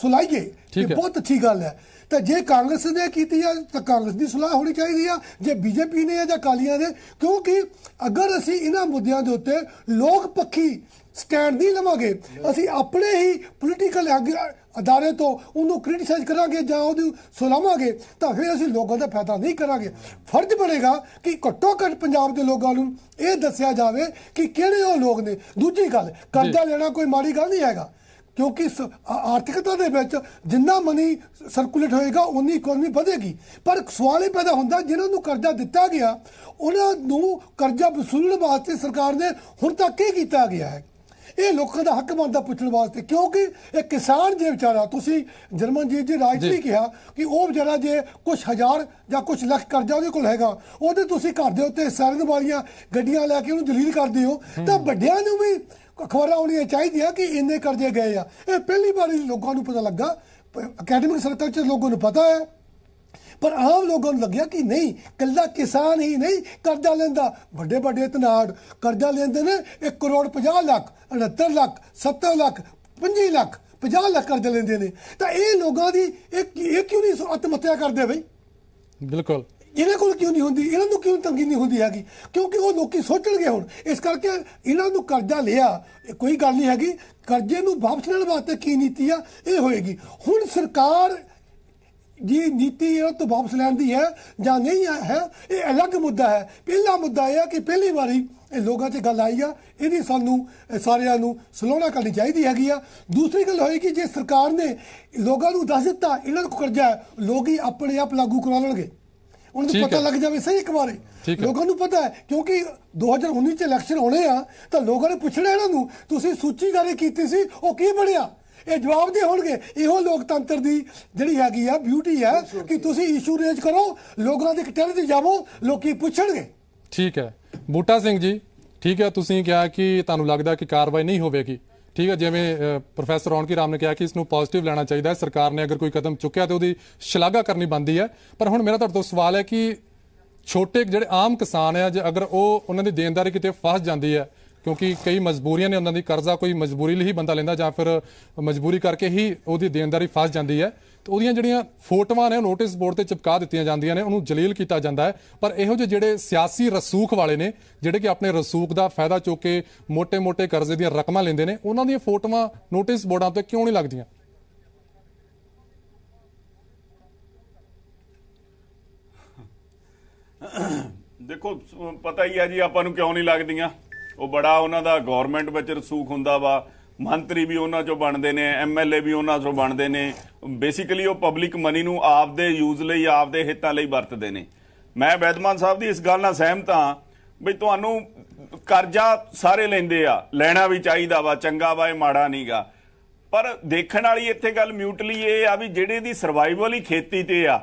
ਸੁਲਾਈਏ। ਇਹ। ਬਹੁਤ ਅੱਛੀ ਗੱਲ ਹੈ। ਤਾਂ ਜੇ ਕਾਂਗਰਸ ਨੇ ਕੀਤੀ ਆ ਤਾਂ ਕਾਂਗਰਸ ਦੀ ਸੁਲਾਹ ਹੋਣੀ ਚਾਹੀਦੀ ਆ। ਜੇ ਬੀਜੇਪੀ ਨੇ ਜਾਂ ਕਾਲੀਆਂ ਨੇ ਕਿਉਂਕਿ ਅਗਰ ਅਸੀਂ ਇਹਨਾਂ ਮੁੱਦਿਆਂ ਦੇ ਉੱਤੇ ਲੋਕ ਪੱਖੀ ਸਟੈਂਡ ਨਹੀਂ ਲਵਾਂਗੇ ਅਸੀਂ ਆਪਣੇ ਹੀ ਪੋਲੀਟੀਕਲ ਅਦਾਰੇ ਤੋਂ ਉਹਨੂੰ ਕ੍ਰਿਟਿਸਾਈਜ਼ ਕਰਾਂਗੇ ਜਾਂ ਉਹਨੂੰ ਸੁਲਾਵਾਂਗੇ ਤਾਂ ਫਿਰ ਅਸੀਂ ਲੋਕਾਂ ਦਾ ਫਾਇਦਾ ਨਹੀਂ ਕਰਾਂਗੇ। ਫਰਜ਼ ਬਣੇਗਾ ਕਿ ਘੱਟੋ ਘੱਟ ਪੰਜਾਬ ਦੇ ਲੋਕਾਂ ਨੂੰ ਇਹ ਦੱਸਿਆ ਜਾਵੇ ਕਿ ਕਿਹੜੇ ਉਹ ਲੋਕ ਨੇ। ਦੂਜੀ ਗੱਲ ਕਰਜ਼ਾ ਲੈਣਾ ਕੋਈ ਮਾੜੀ ਗੱਲ ਨਹੀਂ ਹੈਗਾ। ਕਿਉਂਕਿ ਆਰਥਿਕਤਾ ਦੇ ਵਿੱਚ ਜਿੰਨਾ ਮਨੀ ਸਰਕੂਲੇਟ ਹੋਏਗਾ ਉਨੀ ਇਕਨੋਮੀ ਵਧੇਗੀ। ਪਰ ਸਵਾਲ ਇਹ ਪੈਦਾ ਹੁੰਦਾ ਜਿਨ੍ਹਾਂ ਨੂੰ ਕਰਜ਼ਾ ਦਿੱਤਾ ਗਿਆ ਉਹਨਾਂ ਨੂੰ ਕਰਜ਼ਾ ਵਸੂਲਣ ਵਾਸਤੇ ਸਰਕਾਰ ਨੇ ਹੁਣ ਤੱਕ ਕੀ ਕੀਤਾ ਗਿਆ ਹੈ। ਇਹ ਲੋਕਾਂ ਦਾ ਹੱਕ ਬਣਦਾ ਪੁੱਛਣ ਵਾਸਤੇ ਕਿਉਂਕਿ ਇਹ ਕਿਸਾਨ ਜੇ ਵਿਚਾਰਾ ਤੁਸੀਂ ਜਰਮਨਜੀਤ ਜੀ ਰਾਜ। ਨੇ ਕਿਹਾ ਕਿ ਉਹ ਵਿਚਾਰਾ ਜੇ ਕੁਝ ਹਜ਼ਾਰ ਜਾਂ ਕੁਝ ਲੱਖ ਕਰਜ਼ਾ ਉਹਦੇ ਕੋਲ ਹੈਗਾ ਉਹਦੇ ਤੁਸੀਂ ਘਰ ਦੇ ਉੱਤੇ ਸਾਰਨ ਵਾਲੀਆਂ ਗੱਡੀਆਂ ਲੈ ਕੇ ਉਹਨੂੰ ਜਲੀਲ ਕਰਦੇ ਹੋ ਤਾਂ ਵੱਡਿਆਂ ਨੂੰ ਵੀ ਖਬਰਾਂ ਆਉਣੀਆਂ ਚਾਹੀਦੀਆਂ ਕਿ ਇੰਨੇ ਕਰਜ਼ੇ ਗਏ ਆ। ਇਹ ਪਹਿਲੀ ਵਾਰੀ ਲੋਕਾਂ ਨੂੰ ਪਤਾ ਲੱਗਾ, ਅਕੈਡਮਿਕ ਸਰਕਲ 'ਚ ਲੋਕਾਂ ਨੂੰ ਪਤਾ ਹੈ। ਪਰ ਆਮ ਲੋਕਾਂ ਨੂੰ ਲੱਗਿਆ ਕਿ ਨਹੀਂ ਕੱਲਾ ਕਿਸਾਨ ਹੀ ਨਹੀਂ ਕਰਜ਼ਾ ਲੈਂਦਾ। ਵੱਡੇ ਵੱਡੇ ਤਨਾੜ ਕਰਜ਼ਾ ਲੈਂਦੇ ਨੇ 1 ਕਰੋੜ 50 ਲੱਖ 69 ਲੱਖ 70 ਲੱਖ 25 ਲੱਖ 50 ਲੱਖ ਕਰਜ਼ਾ ਲੈਂਦੇ ਨੇ। ਤਾਂ ਇਹ ਲੋਕਾਂ ਦੀ, ਇਹ ਇਹ ਕਿਉਂ ਨਹੀਂ ਆਤਮ ਹੱਤਿਆ ਕਰਦੇ ਬਈ? ਬਿਲਕੁਲ। ਇਹਨਾਂ ਕੋਲ ਕਿਉਂ ਨਹੀਂ ਹੁੰਦੀ? ਇਹਨਾਂ ਨੂੰ ਕਿਉਂ ਤੰਗੀ ਨਹੀਂ ਹੁੰਦੀ ਹੈਗੀ? ਕਿਉਂਕਿ ਉਹ ਲੋਕੀ ਸੋਚਣਗੇ ਹੁਣ। ਇਸ ਕਰਕੇ ਇਹਨਾਂ ਨੂੰ ਕਰਜ਼ਾ ਲਿਆ। ਇਹ ਕੋਈ ਗੱਲ ਨਹੀਂ ਹੈਗੀ। ਕਰਜ਼ੇ ਨੂੰ ਵਾਪਸ ਲੈਣ ਵਾਸਤੇ ਕੀ ਨੀਤੀ ਆ? ਇਹ ਹੋਏਗੀ। ਹੁਣ ਸਰਕਾਰ ਜੀ ਨੀਤੀ ਇਹ ਤੋਂ ਵਾਪਸ ਲੈਣ ਦੀ ਹੈ ਜਾਂ ਨਹੀਂ ਹੈ ਇਹ ਅਲੱਗ ਮੁੱਦਾ ਹੈ। ਪਹਿਲਾ ਮੁੱਦਾ ਇਹ ਹੈ ਕਿ ਪਹਿਲੀ ਵਾਰੀ ਇਹ ਲੋਕਾਂ 'ਚ ਗੱਲ ਆਈ ਆ। ਇਹਦੀ ਸਾਨੂੰ ਸਾਰਿਆਂ ਨੂੰ ਸਲੋਣਾ ਕਰਨੀ ਚਾਹੀਦੀ ਹੈਗੀ ਆ। ਦੂਸਰੀ ਗੱਲ ਹੋਏਗੀ, ਜੇ ਸਰਕਾਰ ਨੇ ਲੋਕਾਂ ਨੂੰ ਦੱਸ ਦਿੱਤਾ, ਇਹਨਾਂ ਨੂੰ ਕਰਜ਼ਾ ਹੈ, ਲੋਕ ਹੀ ਆਪਣੇ ਆਪ ਲਾਗੂ ਕਰਾ ਲੈਣਗੇ। ਉਹਨਾਂ ਨੂੰ ਪਤਾ। ਲੱਗ ਜਾਵੇ ਸਹੀ ਇੱਕ ਵਾਰੇ। ਲੋਕਾਂ ਨੂੰ ਪਤਾ ਹੈ ਕਿਉਂਕਿ 2019 ਚ ਇਲੈਕਸ਼ਨ ਹੋਣੇ ਆ ਤਾਂ ਲੋਕਾਂ ਨੇ ਪੁੱਛਣਾ ਇਹਨਾਂ ਨੂੰ ਤੁਸੀਂ ਸੂਚੀ ਜਾਰੀ ਕੀਤੀ ਸੀ ਉਹ ਕੀ ਬਣਿਆ? ਇਹ ਜਵਾਬ ਦੇ ਹੋਣਗੇ। ਇਹੋ ਲੋਕਤੰਤਰ ਦੀ ਜਿਹੜੀ ਹੈਗੀ ਆ ਬਿਊਟੀ ਹੈ ਕਿ ਤੁਸੀਂ ਇਸ਼ੂ ਰੇਜ ਕਰੋ ਲੋਕਾਂ ਦੇ ਕਟਹਿਰੇ ਤੇ ਜਾਵੋ ਲੋਕੀ ਪੁੱਛਣਗੇ। ਠੀਕ ਹੈ। ਬੂਟਾ ਸਿੰਘ ਜੀ ਠੀਕ ਹੈ ਤੁਸੀਂ ਕਿਹਾ ਕਿ ਤੁਹਾਨੂੰ ਲੱਗਦਾ ਕਿ ਕਾਰਵਾਈ ਨਹੀਂ ਹੋਵੇਗੀ। ਠੀਕ ਹੈ, ਜਿਵੇਂ ਪ੍ਰੋਫੈਸਰ ਰੌਣਕੀ ਰਾਮ ਨੇ ਕਿਹਾ ਕਿ ਇਸ ਨੂੰ ਪੋਜ਼ਿਟਿਵ ਲੈਣਾ ਚਾਹੀਦਾ ਹੈ। ਸਰਕਾਰ ਨੇ ਅਗਰ ਕੋਈ ਕਦਮ ਚੁੱਕਿਆ ਤੇ ਉਹਦੀ ਸ਼ਲਾਘਾ ਕਰਨੀ ਬਣਦੀ ਹੈ। ਪਰ ਹੁਣ ਮੇਰਾ ਤੁਹਾਡੇ ਤੋਂ ਸਵਾਲ ਹੈ ਕਿ ਛੋਟੇ ਜਿਹੜੇ ਆਮ ਕਿਸਾਨ ਆ ਜੇ ਅਗਰ ਉਹ ਉਹਨਾਂ ਦੀ ਦੇਣਦਾਰੀ ਕਿਤੇ ਫਸ ਜਾਂਦੀ ਹੈ, ਕਿਉਂਕਿ ਕਈ ਮਜਬੂਰੀਆਂ ਨੇ ਉਹਨਾਂ ਦੀ ਕਰਜ਼ਾ ਕੋਈ ਮਜਬੂਰੀ ਲਈ ਹੀ ਬੰਦਾ ਲੈਂਦਾ ਜਾਂ ਫਿਰ ਮਜਬੂਰੀ ਕਰਕੇ ਹੀ ਉਹਦੀ ਦੇਣਦਾਰੀ ਫਸ ਜਾਂਦੀ ਹੈ। ਤੇ ਉਹਦੀਆਂ ਜਿਹੜੀਆਂ ਫੋਟੋਆਂ ਨੇ ਨੋਟਿਸ ਬੋਰਡ ਤੇ ਚਿਪਕਾ ਦਿੱਤੀਆਂ ਜਾਂਦੀਆਂ ਨੇ, ਉਹਨੂੰ ਜਲੀਲ ਕੀਤਾ ਜਾਂਦਾ ਹੈ। ਪਰ ਇਹੋ ਜਿਹੇ ਜਿਹੜੇ ਸਿਆਸੀ ਰਸੂਖ ਵਾਲੇ ਨੇ, ਜਿਹੜੇ ਕਿ ਆਪਣੇ ਰਸੂਖ ਦਾ ਫਾਇਦਾ ਚੁੱਕ ਕੇ ਮੋٹے-ਮੋٹے ਕਰਜ਼ੇ ਦੀਆਂ ਰਕਮਾਂ ਲੈਂਦੇ ਨੇ, ਉਹਨਾਂ ਦੀਆਂ ਫੋਟੋਆਂ ਨੋਟਿਸ ਬੋਰਡਾਂ ਤੇ ਕਿਉਂ ਨਹੀਂ ਲੱਗਦੀਆਂ? ਦੇਖੋ, ਪਤਾ ਹੀ ਹੈ ਜੀ, ਆਪਾਂ ਨੂੰ ਕਿਉਂ ਨਹੀਂ ਲੱਗਦੀਆਂ? ਉਹ ਬੜਾ ਉਹਨਾਂ ਦਾ ਗਵਰਨਮੈਂਟ ਵਿੱਚ ਰਸੂਖ ਹੁੰਦਾ ਵਾ। ਮੰਤਰੀ ਵੀ ਉਹਨਾਂ ਚੋਂ ਬਣਦੇ ਨੇ ਐਮਐਲਏ ਵੀ ਉਹਨਾਂ ਚੋਂ ਬਣਦੇ ਨੇ। ਬੇਸਿਕਲੀ ਉਹ ਪਬਲਿਕ ਮਨੀ ਨੂੰ ਆਪਦੇ ਯੂਜ਼ ਲਈ, ਆਪਦੇ ਹਿੱਤਾਂ ਲਈ ਵਰਤਦੇ ਨੇ। ਮੈਂ ਵੈਦਮਾਨ ਸਾਹਿਬ ਦੀ ਇਸ ਗੱਲ ਨਾਲ ਸਹਿਮਤ ਹਾਂ ਵੀ ਤੁਹਾਨੂੰ ਕਰਜ਼ਾ ਸਾਰੇ ਲੈਂਦੇ ਆ, ਲੈਣਾ ਵੀ ਚਾਹੀਦਾ ਵਾ, ਚੰਗਾ ਵਾ, ਇਹ ਮਾੜਾ ਨਹੀਂਗਾ ਪਰ ਦੇਖਣ ਵਾਲੀ ਇੱਥੇ ਗੱਲ ਮਿਊਟਲੀ ਇਹ ਆ ਵੀ ਜਿਹੜੇ ਦੀ ਸਰਵਾਈਵਲ ਹੀ ਖੇਤੀ ਤੇ ਆ,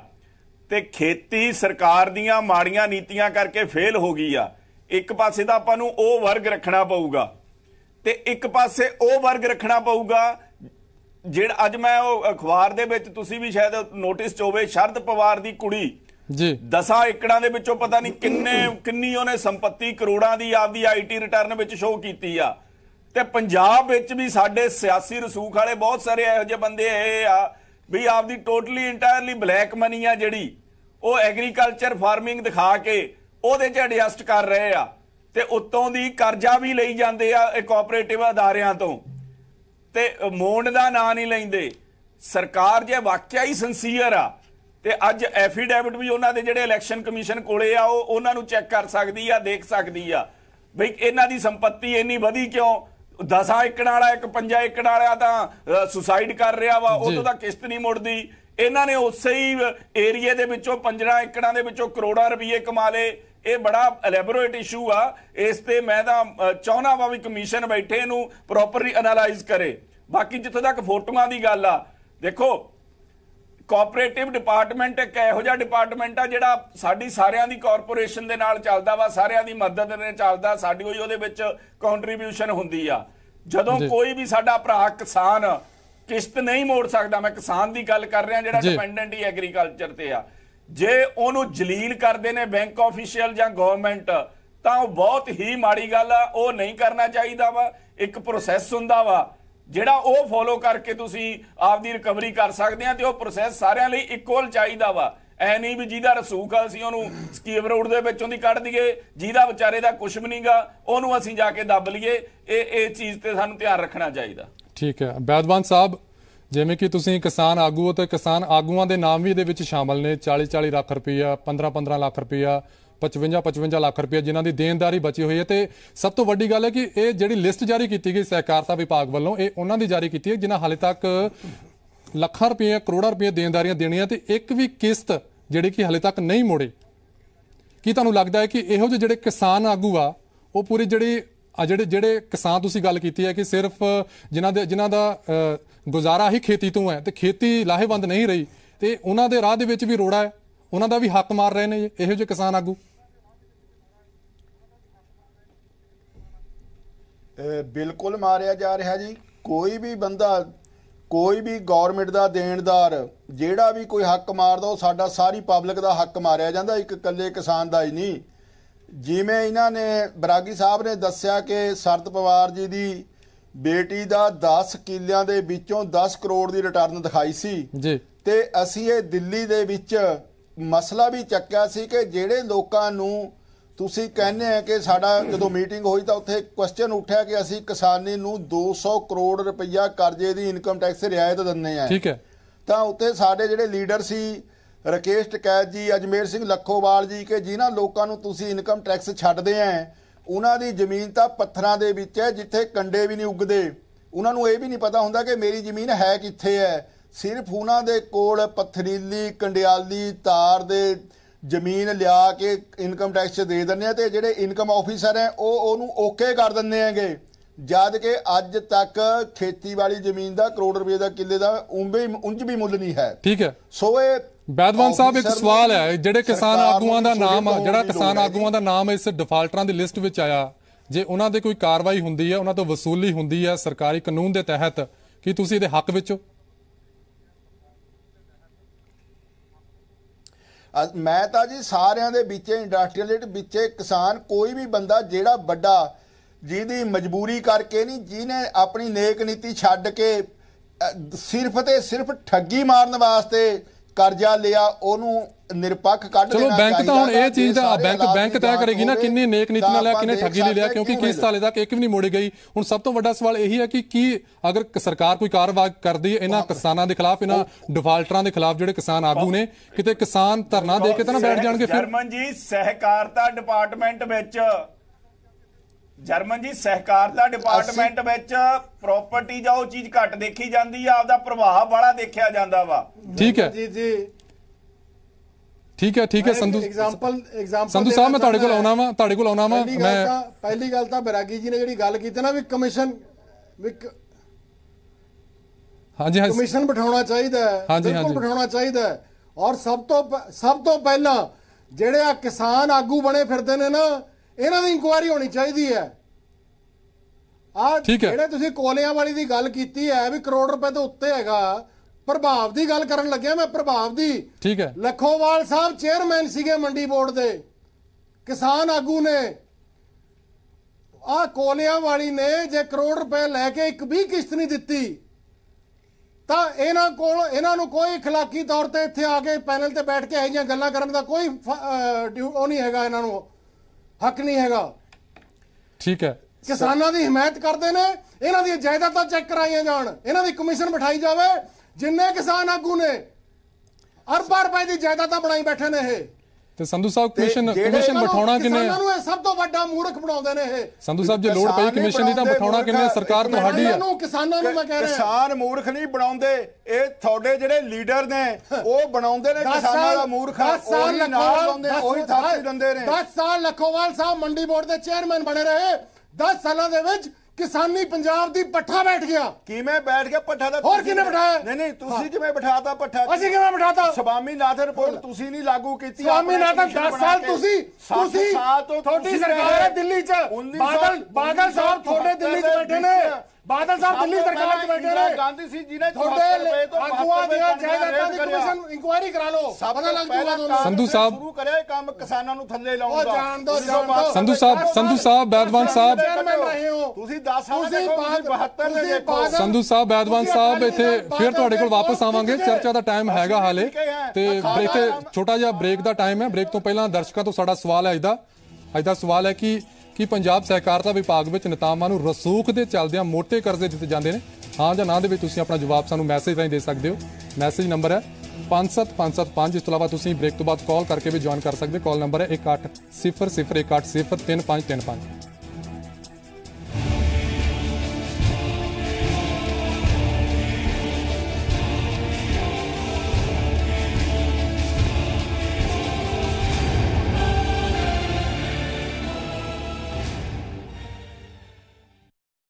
ਤੇ ਖੇਤੀ ਸਰਕਾਰ ਦੀਆਂ ਮਾੜੀਆਂ ਨੀਤੀਆਂ ਕਰਕੇ ਫੇਲ ਹੋ ਗਈ ਆ। ਇੱਕ ਪਾਸੇ ਤਾਂ ਆਪਾਂ ਨੂੰ ਉਹ ਵਰਗ ਰੱਖਣਾ ਪਊਗਾ। ਤੇ ਇੱਕ ਪਾਸੇ ਉਹ ਵਰਗ ਰੱਖਣਾ ਪਊਗਾ ਜਿਹੜਾ ਅੱਜ ਮੈਂ ਉਹ ਅਖਬਾਰ ਦੇ ਵਿੱਚ ਤੁਸੀਂ ਵੀ ਸ਼ਾਇਦ ਨੋਟਿਸ ਚ ਹੋਵੇ ਸ਼ਰਦ ਪਵਾਰ ਦੀ ਕੁੜੀ। ਜੀ। ਦਸਾਂ ਏਕੜਾਂ ਦੇ ਵਿੱਚੋਂ ਪਤਾ ਨਹੀਂ ਕਿੰਨੇ ਕਿੰਨੀ ਉਹਨੇ ਸੰਪਤੀ ਕਰੋੜਾਂ ਦੀ ਆਪਦੀ ਆਈਟੀ ਰਿਟਰਨ ਵਿੱਚ ਸ਼ੋਅ ਕੀਤੀ ਆ। ਤੇ ਪੰਜਾਬ ਵਿੱਚ ਵੀ ਸਾਡੇ ਸਿਆਸੀ ਰਸੂਖ ਵਾਲੇ ਬਹੁਤ ਸਾਰੇ ਇਹੋ ਜਿਹੇ ਬੰਦੇ ਇਹ ਆ ਵੀ ਆਪਦੀ ਟੋਟਲੀ ਇੰਟਾਇਰਲੀ ਬਲੈਕ ਮਨੀ ਆ ਜਿਹੜੀ ਉਹ ਐਗਰੀਕਲਚਰ ਫਾਰਮਿੰਗ ਦਿਖਾ ਕੇ ਉਹਦੇ 'ਚ ਐਡਜਸਟ ਕਰ ਰਹੇ ਆ। ਤੇ ਉੱਤੋਂ ਦੀ ਕਰਜ਼ਾ ਵੀ ਲਈ ਜਾਂਦੇ ਆ ਇਹ ਕੋਆਪਰੇਟਿਵ ਅਦਾਰਿਆਂ ਤੋਂ। ਤੇ ਮੋਂਡ ਦਾ ਨਾਂ ਨਹੀਂ ਲੈਂਦੇ। ਸਰਕਾਰ ਜੇ ਵਾਕਿਆ ਹੀ ਸਿੰਸੀਅਰ ਆ ਤੇ ਅੱਜ ਐਫੀਡੈਵਿਟ ਵੀ ਉਹਨਾਂ ਦੇ ਜਿਹੜੇ ਇਲੈਕਸ਼ਨ ਕਮਿਸ਼ਨ ਕੋਲੇ ਆ ਉਹ ਉਹਨਾਂ ਨੂੰ ਚੈੱਕ ਕਰ ਸਕਦੀ ਆ ਦੇਖ ਸਕਦੀ ਆ। ਬਈ ਇਹਨਾਂ ਦੀ ਸੰਪਤੀ ਇੰਨੀ ਵਧੀ ਕਿਉਂ? 10 ਏਕੜ ਵਾਲਾ ਇੱਕ 5 ਏਕੜ ਵਾਲਾ ਤਾਂ ਸੁਸਾਈਡ ਕਰ ਰਿਹਾ ਵਾ ਉਦੋਂ ਤਾਂ ਕਿਸ਼ਤ ਨਹੀਂ ਮੁੜਦੀ। ਇਹਨਾਂ ਨੇ ਉਸੇ ਹੀ ਏਰੀਏ ਦੇ ਵਿੱਚੋਂ 15 ਏਕੜਾਂ ਦੇ ਵਿੱਚੋਂ ਕਰੋੜਾਂ ਰੁਪਏ ਕਮਾ ਲਏ। ਇਹ ਬੜਾ ਐਲੈਬੋਰੇਟ ਇਸ਼ੂ ਆ ਇਸ ਤੇ ਮੈਂ ਤਾਂ ਅ, ਚਾਹੁੰਦਾ ਵਾ ਵੀ ਕਮਿਸ਼ਨ ਬੈਠੇ ਇਹਨੂੰ ਪ੍ਰੋਪਰਲੀ ਐਨਾਲਾਈਜ਼ ਕਰੇ ਬਾਕੀ ਜਿੱਥੋਂ ਤੱਕ ਫੋਟੋਆਂ ਦੀ ਗੱਲ ਆ ਦੇਖੋ ਕੋਆਪਰੇਟਿਵ ਡਿਪਾਰਟਮੈਂਟ ਇੱਕ ਇਹੋ ਜਿਹਾ ਡਿਪਾਰਟਮੈਂਟ ਆ ਜਿਹੜਾ ਸਾਡੀ ਸਾਰਿਆਂ ਦੀ ਕਾਰਪੋਰੇਸ਼ਨ ਦੇ ਨਾਲ ਚੱਲਦਾ ਵਾ ਸਾਰਿਆਂ ਦੀ ਮਦਦ ਨਾਲ ਚੱਲਦਾ ਸਾਡੀ ਹੋਈ ਉਹਦੇ ਵਿੱਚ ਕੰਟਰੀਬਿਊਸ਼ਨ ਹੁੰਦੀ ਆ ਜਦੋਂ। ਕੋਈ ਵੀ ਸਾਡਾ ਭਰਾ ਕਿਸਾਨ ਕਿਸ਼ਤ ਨਹੀਂ ਮੋੜ ਸਕਦਾ ਮੈਂ ਕਿਸਾਨ ਦੀ ਗੱਲ ਕਰ ਰਿਹਾ ਜਿਹੜਾ। ਡਿਪੈਂਡੈਂਟ ਹੀ ਐਗਰੀਕਲਚਰ ਤੇ ਆ ਜੇ ਉਹਨੂੰ ਜਲੀਲ ਕਰਦੇ ਨੇ ਬੈਂਕ ਆਫੀਸ਼ੀਅਲ ਜਾਂ ਗਵਰਨਮੈਂਟ ਤਾਂ ਉਹ ਬਹੁਤ ਹੀ ਮਾੜੀ ਗੱਲ ਆ, ਉਹ ਨਹੀਂ ਕਰਨਾ ਚਾਹੀਦਾ ਵਾ, ਇੱਕ ਪ੍ਰੋਸੈਸ ਹੁੰਦਾ ਵਾ, ਜਿਹੜਾ ਉਹ ਫੋਲੋ ਕਰਕੇ ਤੁਸੀਂ ਆਪਦੀ ਰਿਕਵਰੀ ਕਰ ਸਕਦੇ ਆ ਤੇ ਉਹ ਪ੍ਰੋਸੈਸ ਸਾਰਿਆਂ ਲਈ ਇਕੁਅਲ ਚਾਹੀਦਾ ਵਾ। ਐ ਨਹੀਂ ਵੀ ਜਿਹਦਾ ਰਸੂਖ ਆ, ਅਸੀਂ ਉਹਨੂੰ ਸਕੀਮ ਰੋਡ ਦੇ ਵਿੱਚੋਂ ਦੀ ਕੱਢ ਦਈਏ, ਜਿਹਦਾ ਵਿਚਾਰੇ ਦਾ ਕੁਝ ਵੀ ਨਹੀਂਗਾ, ਉਹਨੂੰ ਅਸੀਂ ਜਾ ਕੇ ਦੱਬ ਲਈਏ, ਇਹ ਇਹ ਚੀਜ਼ ਤੇ ਸਾਨੂੰ ਧਿਆਨ ਰੱਖਣਾ ਚਾਹੀਦਾ। ਠੀਕ ਹੈ। ਬੈਦਵਾਨ ਸਾਹਿਬ ਜਿਵੇਂ ਕਿ ਤੁਸੀਂ ਕਿਸਾਨ ਆਗੂ ਹੋ ਤੇ ਕਿਸਾਨ ਆਗੂਆਂ ਦੇ ਨਾਮ ਵੀ ਇਹਦੇ ਵਿੱਚ ਸ਼ਾਮਲ ਨੇ। 40 40 ਲੱਖ ਰੁਪਈਆ 15 15 ਲੱਖ ਰੁਪਈਆ 55 55 ਲੱਖ ਰੁਪਈਆ ਜਿਨ੍ਹਾਂ ਦੀ ਦੇਣਦਾਰੀ ਬਚੀ ਹੋਈ ਹੈ। ਤੇ ਸਭ ਤੋਂ ਵੱਡੀ ਗੱਲ ਹੈ ਕਿ ਇਹ ਜਿਹੜੀ ਲਿਸਟ ਜਾਰੀ ਕੀਤੀ ਗਈ ਸਹਿਕਾਰਤਾ ਵਿਭਾਗ ਵੱਲੋਂ, ਇਹ ਉਹਨਾਂ ਦੀ ਜਾਰੀ ਕੀਤੀ ਹੈ, ਜਿਨ੍ਹਾਂ ਹਾਲੇ ਤੱਕ ਲੱਖਾਂ ਰੁਪਏ ਕਰੋੜਾਂ ਰੁਪਏ ਦੇਣਦਾਰੀਆਂ ਦੇਣੀਆਂ ਤੇ ਇੱਕ ਵੀ ਕਿਸ਼ਤ ਜਿਹੜੀ ਕਿ ਹਾਲੇ ਤੱਕ ਨਹੀਂ ਮੋੜੀ। ਕੀ ਤੁਹਾਨੂੰ ਲੱਗਦਾ ਹੈ ਕਿ ਇਹੋ ਜਿਹੇ ਜਿਹੜੇ ਕਿਸਾਨ ਆਗੂ ਆ, ਉਹ ਪੂਰੀ ਜਿਹੜੀ ਆ ਜਿਹੜੇ ਜਿਹੜੇ ਕਿਸਾਨ ਤੁਸੀਂ ਗੱਲ ਕੀਤੀ ਹੈ ਕਿ ਸਿਰਫ ਜਿਨ੍ਹਾਂ ਦੇ ਜਿਨ੍ਹਾਂ ਦਾ ਗੁਜ਼ਾਰਾ ਹੀ ਖੇਤੀ ਤੋਂ ਹੈ ਤੇ ਖੇਤੀ ਲਾਹੇਵੰਦ ਨਹੀਂ ਰਹੀ, ਤੇ ਉਹਨਾਂ ਦੇ ਰਾਹ ਦੇ ਵਿੱਚ ਵੀ ਰੋੜਾ ਹੈ, ਉਹਨਾਂ ਦਾ ਵੀ ਹੱਕ ਮਾਰ ਰਹੇ ਨੇ ਇਹੋ ਜਿਹੇ ਕਿਸਾਨ ਆਗੂ। ਬਿਲਕੁਲ ਮਾਰਿਆ ਜਾ ਰਿਹਾ ਜੀ। ਕੋਈ ਵੀ ਬੰਦਾ, ਕੋਈ ਵੀ ਗਵਰਨਮੈਂਟ ਦਾ ਦੇਣਦਾਰ, ਜਿਹੜਾ ਵੀ ਕੋਈ ਹੱਕ ਮਾਰਦਾ, ਉਹ ਸਾਡਾ ਸਾਰੀ ਪਬਲਿਕ ਦਾ ਹੱਕ ਮਾਰਿਆ ਜਾਂਦਾ, ਇੱਕ ਇਕੱਲੇ ਕਿਸਾਨ ਦਾ ਹੀ ਨਹੀਂ। ਜਿਵੇਂ ਇਹਨਾਂ ਨੇ ਬਰਾਗੀ ਸਾਹਿਬ ਨੇ ਦੱਸਿਆ ਕਿ ਸਰਦ ਪਵਾਰ ਜੀ ਦੀ ਬੇਟੀ ਦਾ 10 ਕਿੱਲਿਆਂ ਦੇ ਵਿੱਚੋਂ 10 ਕਰੋੜ ਦੀ ਰਿਟਰਨ ਦਿਖਾਈ ਸੀ। ਜੀ। ਤੇ ਅਸੀਂ ਇਹ ਦਿੱਲੀ ਦੇ ਵਿੱਚ ਮਸਲਾ ਵੀ ਚੱਕਿਆ ਸੀ ਕਿ ਜਿਹੜੇ ਲੋਕਾਂ ਨੂੰ ਤੁਸੀਂ ਕਹਿੰਦੇ ਆ ਕਿ ਸਾਡਾ ਜਦੋਂ ਮੀਟਿੰਗ ਹੋਈ ਤਾਂ ਉੱਥੇ ਕੁਐਸਚਨ ਉੱਠਿਆ ਕਿ ਅਸੀਂ ਕਿਸਾਨੀ ਨੂੰ 200 ਕਰੋੜ ਰੁਪਈਆ ਕਰਜ਼ੇ ਦੀ ਇਨਕਮ ਟੈਕਸ ਰਿਆਇਤ ਦਿੰਦੇ ਆ। ਠੀਕ ਹੈ। ਤਾਂ ਉੱਥੇ ਸਾਡੇ ਜਿਹੜੇ ਲੀਡਰ ਸੀ ਰਕੇਸ਼ ਟਕੈਤ ਜੀ ਅਜਮੇਰ ਸਿੰਘ ਲੱਖੋਵਾਲ ਜੀ ਕਿ ਜਿਨ੍ਹਾਂ ਲੋਕਾਂ ਨੂੰ ਤੁਸੀਂ ਇਨਕਮ ਟੈਕਸ ਛੱਡਦੇ ਆ ਉਹਨਾਂ ਦੀ ਜ਼ਮੀਨ ਤਾਂ ਪੱਥਰਾਂ ਦੇ ਵਿੱਚ ਹੈ ਜਿੱਥੇ ਕੰਡੇ ਵੀ ਨਹੀਂ ਉੱਗਦੇ। ਉਹਨਾਂ ਨੂੰ ਇਹ ਵੀ ਨਹੀਂ ਪਤਾ ਹੁੰਦਾ ਕਿ ਮੇਰੀ ਜ਼ਮੀਨ ਹੈ ਕਿੱਥੇ ਹੈ ਸਿਰਫ ਉਹਨਾਂ ਦੇ ਕੋਲ ਪਥਰੀਲੀ ਕੰਡਿਆਲੀ ਤਾਰ ਦੇ ਜ਼ਮੀਨ ਲਿਆ ਕੇ ਇਨਕਮ ਟੈਕਸ ਦੇ ਦਿੰਦੇ ਆ ਤੇ ਜਿਹੜੇ ਇਨਕਮ ਆਫੀਸਰ ਹੈ ਉਹ ਉਹਨੂੰ ਓਕੇ ਕਰ ਦਿੰਦੇ ਹੈਗੇ। ਜਦ ਕਿ ਅੱਜ ਤੱਕ ਖੇਤੀਬਾੜੀ ਜ਼ਮੀਨ ਦਾ ਕਰੋੜ ਰੁਪਏ ਦਾ ਕਿੱਲੇ ਦਾ ਉਂਬੇ ਉਂਝ ਵੀ ਮੁੱਲ ਨਹੀਂ ਹੈ। ਠੀਕ ਹੈ। ਸੋ ਇਹ ਬੈਦਵਾਨ ਸਾਹਿਬ ਇੱਕ ਸਵਾਲ ਹੈ ਜਿਹੜੇ ਕਿਸਾਨ ਆਗੂਆਂ ਦਾ ਨਾਮ ਜਿਹੜਾ ਕਿਸਾਨ ਆਗੂਆਂ ਦਾ ਨਾਮ ਇਸ ਡਿਫਾਲਟਰਾਂ ਦੀ ਲਿਸਟ ਵਿੱਚ ਆਇਆ ਜੇ ਉਹਨਾਂ ਦੇ ਕੋਈ ਕਾਰਵਾਈ ਹੁੰਦੀ ਹੈ ਉਹਨਾਂ ਤੋਂ ਵਸੂਲੀ ਹੁੰਦੀ ਹੈ ਸਰਕਾਰੀ ਕਾਨੂੰਨ ਦੇ ਤਹਿਤ ਕੀ ਤੁਸੀਂ ਇਹਦੇ ਹੱਕ ਵਿੱਚ ਹੋ? ਮੈਂ ਤਾਂ ਜੀ ਸਾਰਿਆਂ ਦੇ ਵਿੱਚ ਇੰਡਸਟਰੀਅਲਿਸਟ ਵਿੱਚੇ ਕਿਸਾਨ ਕੋਈ ਵੀ ਬੰਦਾ ਜਿਹੜਾ ਵੱਡਾ ਜਿਹਦੀ ਮਜਬੂਰੀ ਕਰਕੇ ਨਹੀਂ ਜਿਹਨੇ ਆਪਣੀ ਨੇਕ ਨੀਤੀ ਛੱਡ ਕੇ ਸਿਰਫ ਤੇ ਸਿਰਫ ਠੱਗੀ ਮਾਰਨ ਵਾਸਤੇ ਕਰਜ਼ਾ ਲਿਆ ਉਹਨੂੰ ਨਿਰਪੱਖ ਕੱਢ ਚਲੋ ਦੇਣਾ ਬੈਂਕ ਤਾਂ ਹੁਣ ਇਹ ਚੀਜ਼ ਦਾ ਬੈਂਕ ਬੈਂਕ ਤੈਅ ਕਰੇਗੀ ਨਾ ਕਿੰਨੇ ਨੇਕ ਨੀਤੀ ਨਾਲ ਲਿਆ ਕਿੰਨੇ ਠੱਗੀ ਲਈ ਲਿਆ ਕਿਉਂਕਿ ਕਿਉਂ ਕਿਸ ਸਾਲੇ ਤੱਕ ਇੱਕ ਵੀ ਨਹੀਂ ਮੋੜੀ ਗਈ। ਹੁਣ ਸਭ ਤੋਂ ਵੱਡਾ ਸਵਾਲ ਇਹੀ ਹੈ ਕਿ ਕੀ ਅਗਰ ਸਰਕਾਰ ਕੋਈ ਕਾਰਵਾਈ ਕਰਦੀ ਹੈ ਇਹਨਾਂ ਕਿਸਾਨਾਂ ਦੇ ਖਿਲਾਫ ਇਹਨਾਂ ਡਿਫਾਲਟਰਾਂ ਦੇ ਖਿਲਾਫ ਜਿਹੜੇ ਕਿਸਾਨ ਆਗੂ ਨੇ ਕਿਤੇ ਕਿਸਾਨ ਧਰਨਾ ਦੇ ਕੇ ਤਾਂ ਨਾ ਬੈਠ ਜਾਣਗੇ ਫਿਰ ਜਰਮਨ ਜੀ ਸਹਿਕਾਰਤਾ ਡਿਪਾਰਟਮੈਂਟ ਵਿੱਚ ਜਰਮਨ ਜੀ ਸਹਿਕਾਰਤਾ ਡਿਪਾਰਟਮੈਂਟ ਵਿੱਚ ਪ੍ਰਾਪਰਟੀ ਜਾਂ ਉਹ ਚੀਜ਼ ਘੱਟ ਦੇਖੀ ਜਾਂਦੀ ਆ ਆਪਦਾ ਪ੍ਰਭਾਵ ਬੜਾ ਦੇਖਿਆ ਜਾਂਦਾ ਵਾ। ਠੀਕ ਹੈ। ਜੀ ਜੀ। ਠੀਕ ਹੈ ਠੀਕ ਹੈ ਸੰਧੂ ਐਗਜ਼ਾਮਪਲ ਐਗਜ਼ਾਮਪਲ ਸੰਧੂ ਸਾਹਿਬ ਮੈਂ ਤੁਹਾਡੇ ਕੋਲ ਆਉਣਾ ਵਾਂ ਤੁਹਾਡੇ ਕੋਲ ਆਉਣਾ ਵਾਂ ਪਹਿਲੀ ਗੱਲ ਮੈਂ ਤਾਂ ਪਹਿਲੀ ਗੱਲ ਤਾਂ ਬੈਰਾਗੀ ਜੀ ਨੇ ਜਿਹੜੀ ਗੱਲ ਕੀਤੀ ਨਾ ਵੀ ਕਮਿਸ਼ਨ ਵੀ ਹਾਂਜੀ ਹਾਂਜੀ। ਕਮਿਸ਼ਨ ਬਿਠਾਉਣਾ ਚਾਹੀਦਾ ਹੈ। ਬਿਲਕੁਲ। ਬਿਠਾਉਣਾ ਚਾਹੀਦਾ ਹੈ। ਔਰ ਸਭ ਤੋਂ ਸਭ ਤੋਂ ਪਹਿਲਾਂ ਜਿਹੜੇ ਆ ਕਿਸਾਨ ਆਗੂ ਬਣੇ ਫਿਰਦੇ ਨੇ ਨਾ ਇਹਨਾਂ ਦੀ ਇਨਕੁਆਇਰੀ ਹੋਣੀ ਚਾਹੀਦੀ ਹੈ ਆ ਠੀਕ ਹੈ। ਜਿਹੜੇ ਤੁਸੀਂ ਕੋਲਿਆਂ ਵਾਲੀ ਦੀ ਗੱਲ ਕੀਤੀ ਹੈ ਵੀ ਕਰੋੜ ਰੁਪਏ ਤੋਂ ਉੱਤੇ ਹੈਗਾ ਪ੍ਰਭਾਵ ਦੀ ਗੱਲ ਕਰਨ ਲੱਗਿਆ ਮੈਂ ਪ੍ਰਭਾਵ ਦੀ ਠੀਕ ਹੈ ਲੱਖੋਵਾਲ ਸਾਹਿਬ ਚੇਅਰਮੈਨ ਸੀਗੇ ਮੰਡੀ ਬੋਰਡ ਦੇ ਕਿਸਾਨ ਆਗੂ ਨੇ ਆ ਕੋਲਿਆਂ ਵਾਲੀ ਨੇ ਜੇ ਕਰੋੜ ਰੁਪਏ ਲੈ ਕੇ ਇੱਕ ਵੀ ਕਿਸ਼ਤ ਨਹੀਂ ਦਿੱਤੀ ਤਾਂ ਇਹਨਾਂ ਕੋਲ ਇਹਨਾਂ ਨੂੰ ਕੋਈ اخلاقی ਤੌਰ ਤੇ ਇੱਥੇ ਆ ਕੇ ਪੈਨਲ ਤੇ ਬੈਠ ਕੇ ਇਹ ਜਿਹੀਆਂ ਗੱਲਾਂ ਕਰਨ ਦਾ ਕੋਈ ਫ- ਅਹ ਡਿਊ- ਉਹ ਨਹੀਂ ਹੈਗਾ ਇਹਨਾਂ ਨੂੰ ਹੱਕ ਨਹੀਂ ਹੈਗਾ। ਠੀਕ ਹੈ। ਕਿਸਾਨਾਂ ਦੀ ਹਮਾਇਤ ਕਰਦੇ ਨੇ ਇਹਨਾਂ ਦੀਆਂ ਜਾਇਦਾਦਾਂ ਚੈੱਕ ਕਰਾਈਆਂ ਜਾਣ ਇਹਨਾਂ ਦੀ ਕਮਿਸ਼ਨ ਬਿਠਾਈ ਜਾਵੇ ਜਿੰਨੇ ਕਿਸਾਨ ਆਗੂ ਨੇ ਅਰਬਾਂ ਰੁਪਏ ਦੀ ਜਾਇਦਾਦਾਂ ਬਣਾਈ ਬੈਠੇ ਨੇ ਇਹ। ਤੇ ਸੰਧੂ ਸਾਹਿਬ ਕਮਿਸ਼ਨ ਕਮਿਸ਼ਨ ਬਿਠਾਉਣਾ ਕਿੰਨੇ ਕਿਸਾਨਾਂ ਨੂੰ ਇਹ ਸਭ ਤੋਂ ਵੱਡਾ ਮੂਰਖ ਬਣਾਉਂਦੇ ਨੇ ਇਹ। ਸੰਧੂ ਸਾਹਿਬ ਜੇ ਲੋੜ ਪਈ ਕਮਿਸ਼ਨ ਦੀ ਤਾਂ ਬਿਠਾਉਣਾ ਕਿੰਨੇ? ਸਰਕਾਰ ਤੁਹਾਡੀ ਹੈ। ਨੂੰ ਕਿਸਾਨਾਂ ਨੂੰ ਮੈਂ ਕਹਿ ਰਿਹਾ। ਕਿਸਾਨ ਮੂਰਖ ਨਹੀਂ ਬਣਾਉਂਦੇ। ਇਹ ਤੁਹਾਡੇ ਜਿਹੜੇ ਲੀਡਰ ਨੇ ਉਹ ਬਣਾਉਂਦੇ ਨੇ ਦਸ ਕਿਸਾਨਾਂ ਸਾਲ- ਦਾ ਮੂਰਖ ਉਹੀ ਨਾਲ ਦਸ- ਉਹੀ ਥਾਪੀ ਦਿੰਦੇ ਨੇ। 10 ਸਾਲ ਲਖੋਵਾਲ ਸਾਹਿਬ ਮੰਡੀ ਬੋਰਡ ਦੇ ਚੇਅਰਮੈਨ ਬਣੇ ਰਹੇ। 10 ਸਾਲਾਂ ਦੇ ਵਿੱਚ ਕਿਸਾਨੀ ਪੰਜਾਬ ਦੀ ਪੱਠਾ ਬੈਠ ਗਿਆ। ਕਿਵੇਂ ਬੈਠ ਕੇ ਪੱਠਾ ਦਾ ਹੋਰ ਕਿਹਨੇ ਬਿਠਾਇਆ? ਨਹੀਂ ਨਹੀਂ ਤੁਸੀਂ ਕਿਵੇਂ ਬਿਠਾਤਾ ਪੱਠਾ? ਅਸੀਂ ਕਿਵੇਂ ਬਿਠਾਤਾ? ਸਵਾਮੀ ਨਾਥਨ ਰਿਪੋਰਟ ਤੁਸੀਂ ਨਹੀਂ ਲਾਗੂ ਕੀਤੀ ਸਵਾਮੀ ਆਪਣੇ ਨਾਥਨ ਕਮਿਸ਼ਨ 10 ਬਣਾ ਸਾਲ। ਤੁਸੀਂ ਤੁਸੀਂ ਸਾਲ ਤੋਂ ਤੁਹਾਡੀ ਸਰਕਾਰ ਹੈ। ਦਿੱਲੀ 'ਚ। 1900 ਬਾਦਲ ਬਾਦਲ ਸਾਹਿਬ ਤੁਹਾਡੇ ਦਿੱਲੀ 'ਚ ਬੈਠੇ ਨੇ। ਬਾਦਲ ਸਾਹਿਬ ਦਿੱਲੀ ਸਰਕਾਰ 'ਚ ਬੈਠੇ ਨੇ। ਗਾਂਧੀ ਸੀ ਜਿਹਨੇ ਤੁਹਾਡੇ ਆਗੂਆਂ ਦੀਆਂ ਜਾਇਦਾਦਾਂ ਦੀ ਕਮਿਸ਼ਨ ਇਨਕੁਆਇਰੀ ਕਰਾ ਲਓ। ਪਤਾ ਲੱਗ ਜੂਗਾ ਤੁਹਾਨੂੰ। ਸੰਧੂ ਸਾਹਿਬ ਸ਼ੁਰੂ ਕਰਿਆ ਇਹ ਕੰਮ ਕਿਸਾਨਾਂ ਨੂੰ ਥੱਲੇ ਲਾਉਣ ਉਹ ਦਾ। ਜਾਣ ਦਿਓ, ਜਾਣ ਦਿਓ। ਸੰਧੂ ਸਾਹਿਬ ਸੰਧੂ ਸਾਹਿਬ ਬੈਦਵਾਨ ਸਾਹਿਬ। ਚੇਅਰਮੈਨ ਰਹੇ ਹੋ। ਤੁਸੀਂ 10 ਸਾਲ ਤੁਸੀਂ 72 ਦੇ ਦੇਖੋ। ਸੰਧੂ ਸਾਹਿਬ ਬੈਦਵਾਨ ਸਾਹਿਬ ਇੱਥੇ ਫਿਰ ਤੁਹਾਡੇ ਕੋਲ ਵਾਪਸ ਆਵਾਂਗੇ। ਦੇ ਚਰਚਾ ਦਾ ਟਾਈਮ ਹੈਗਾ ਹਾਲੇ। ਤੇ ਬ੍ਰੇਕ ਤੇ ਛੋਟਾ ਜਿਹਾ ਬ੍ਰੇਕ ਦਾ ਟਾਈਮ ਹੈ। ਬ੍ਰੇਕ ਤੋਂ ਪਹਿਲਾਂ ਦਰਸ਼ਕਾਂ ਤੋਂ ਸਾਡਾ ਸਵਾਲ ਹੈ ਅੱਜ ਦਾ। ਅੱਜ ਦਾ ਸਵਾਲ ਹੈ ਕਿ ਕੀ ਪੰਜਾਬ ਸਹਿਕਾਰਤਾ ਵਿਭਾਗ ਵਿੱਚ ਨੇਤਾਵਾਂ ਨੂੰ ਰਸੂਖ ਦੇ ਚੱਲਦਿਆਂ ਮੋٹے ਕਰਜ਼ੇ ਦਿੱਤੇ ਜਾਂਦੇ ਨੇ। ਹਾਂ ਜਾਂ ਨਾ ਦੇ ਵਿੱਚ ਤੁਸੀਂ ਆਪਣਾ ਜਵਾਬ ਸਾਨੂੰ ਮੈਸੇਜ ਰਾਹੀਂ ਦੇ ਸਕਦੇ ਹੋ। ਮੈਸੇਜ ਨੰਬਰ ਹੈ 57575 ਇਸ ਤੋਂ ਇਲਾਵਾ ਤੁਸੀਂ ਬ੍ਰੇਕ ਤੋਂ ਬਾਅਦ ਕਾਲ ਕਰਕੇ ਵੀ ਜੁਆਇਨ ਕਰ ਸਕਦੇ ਕਾਲ ਨੰਬਰ ਹੈ 180018033535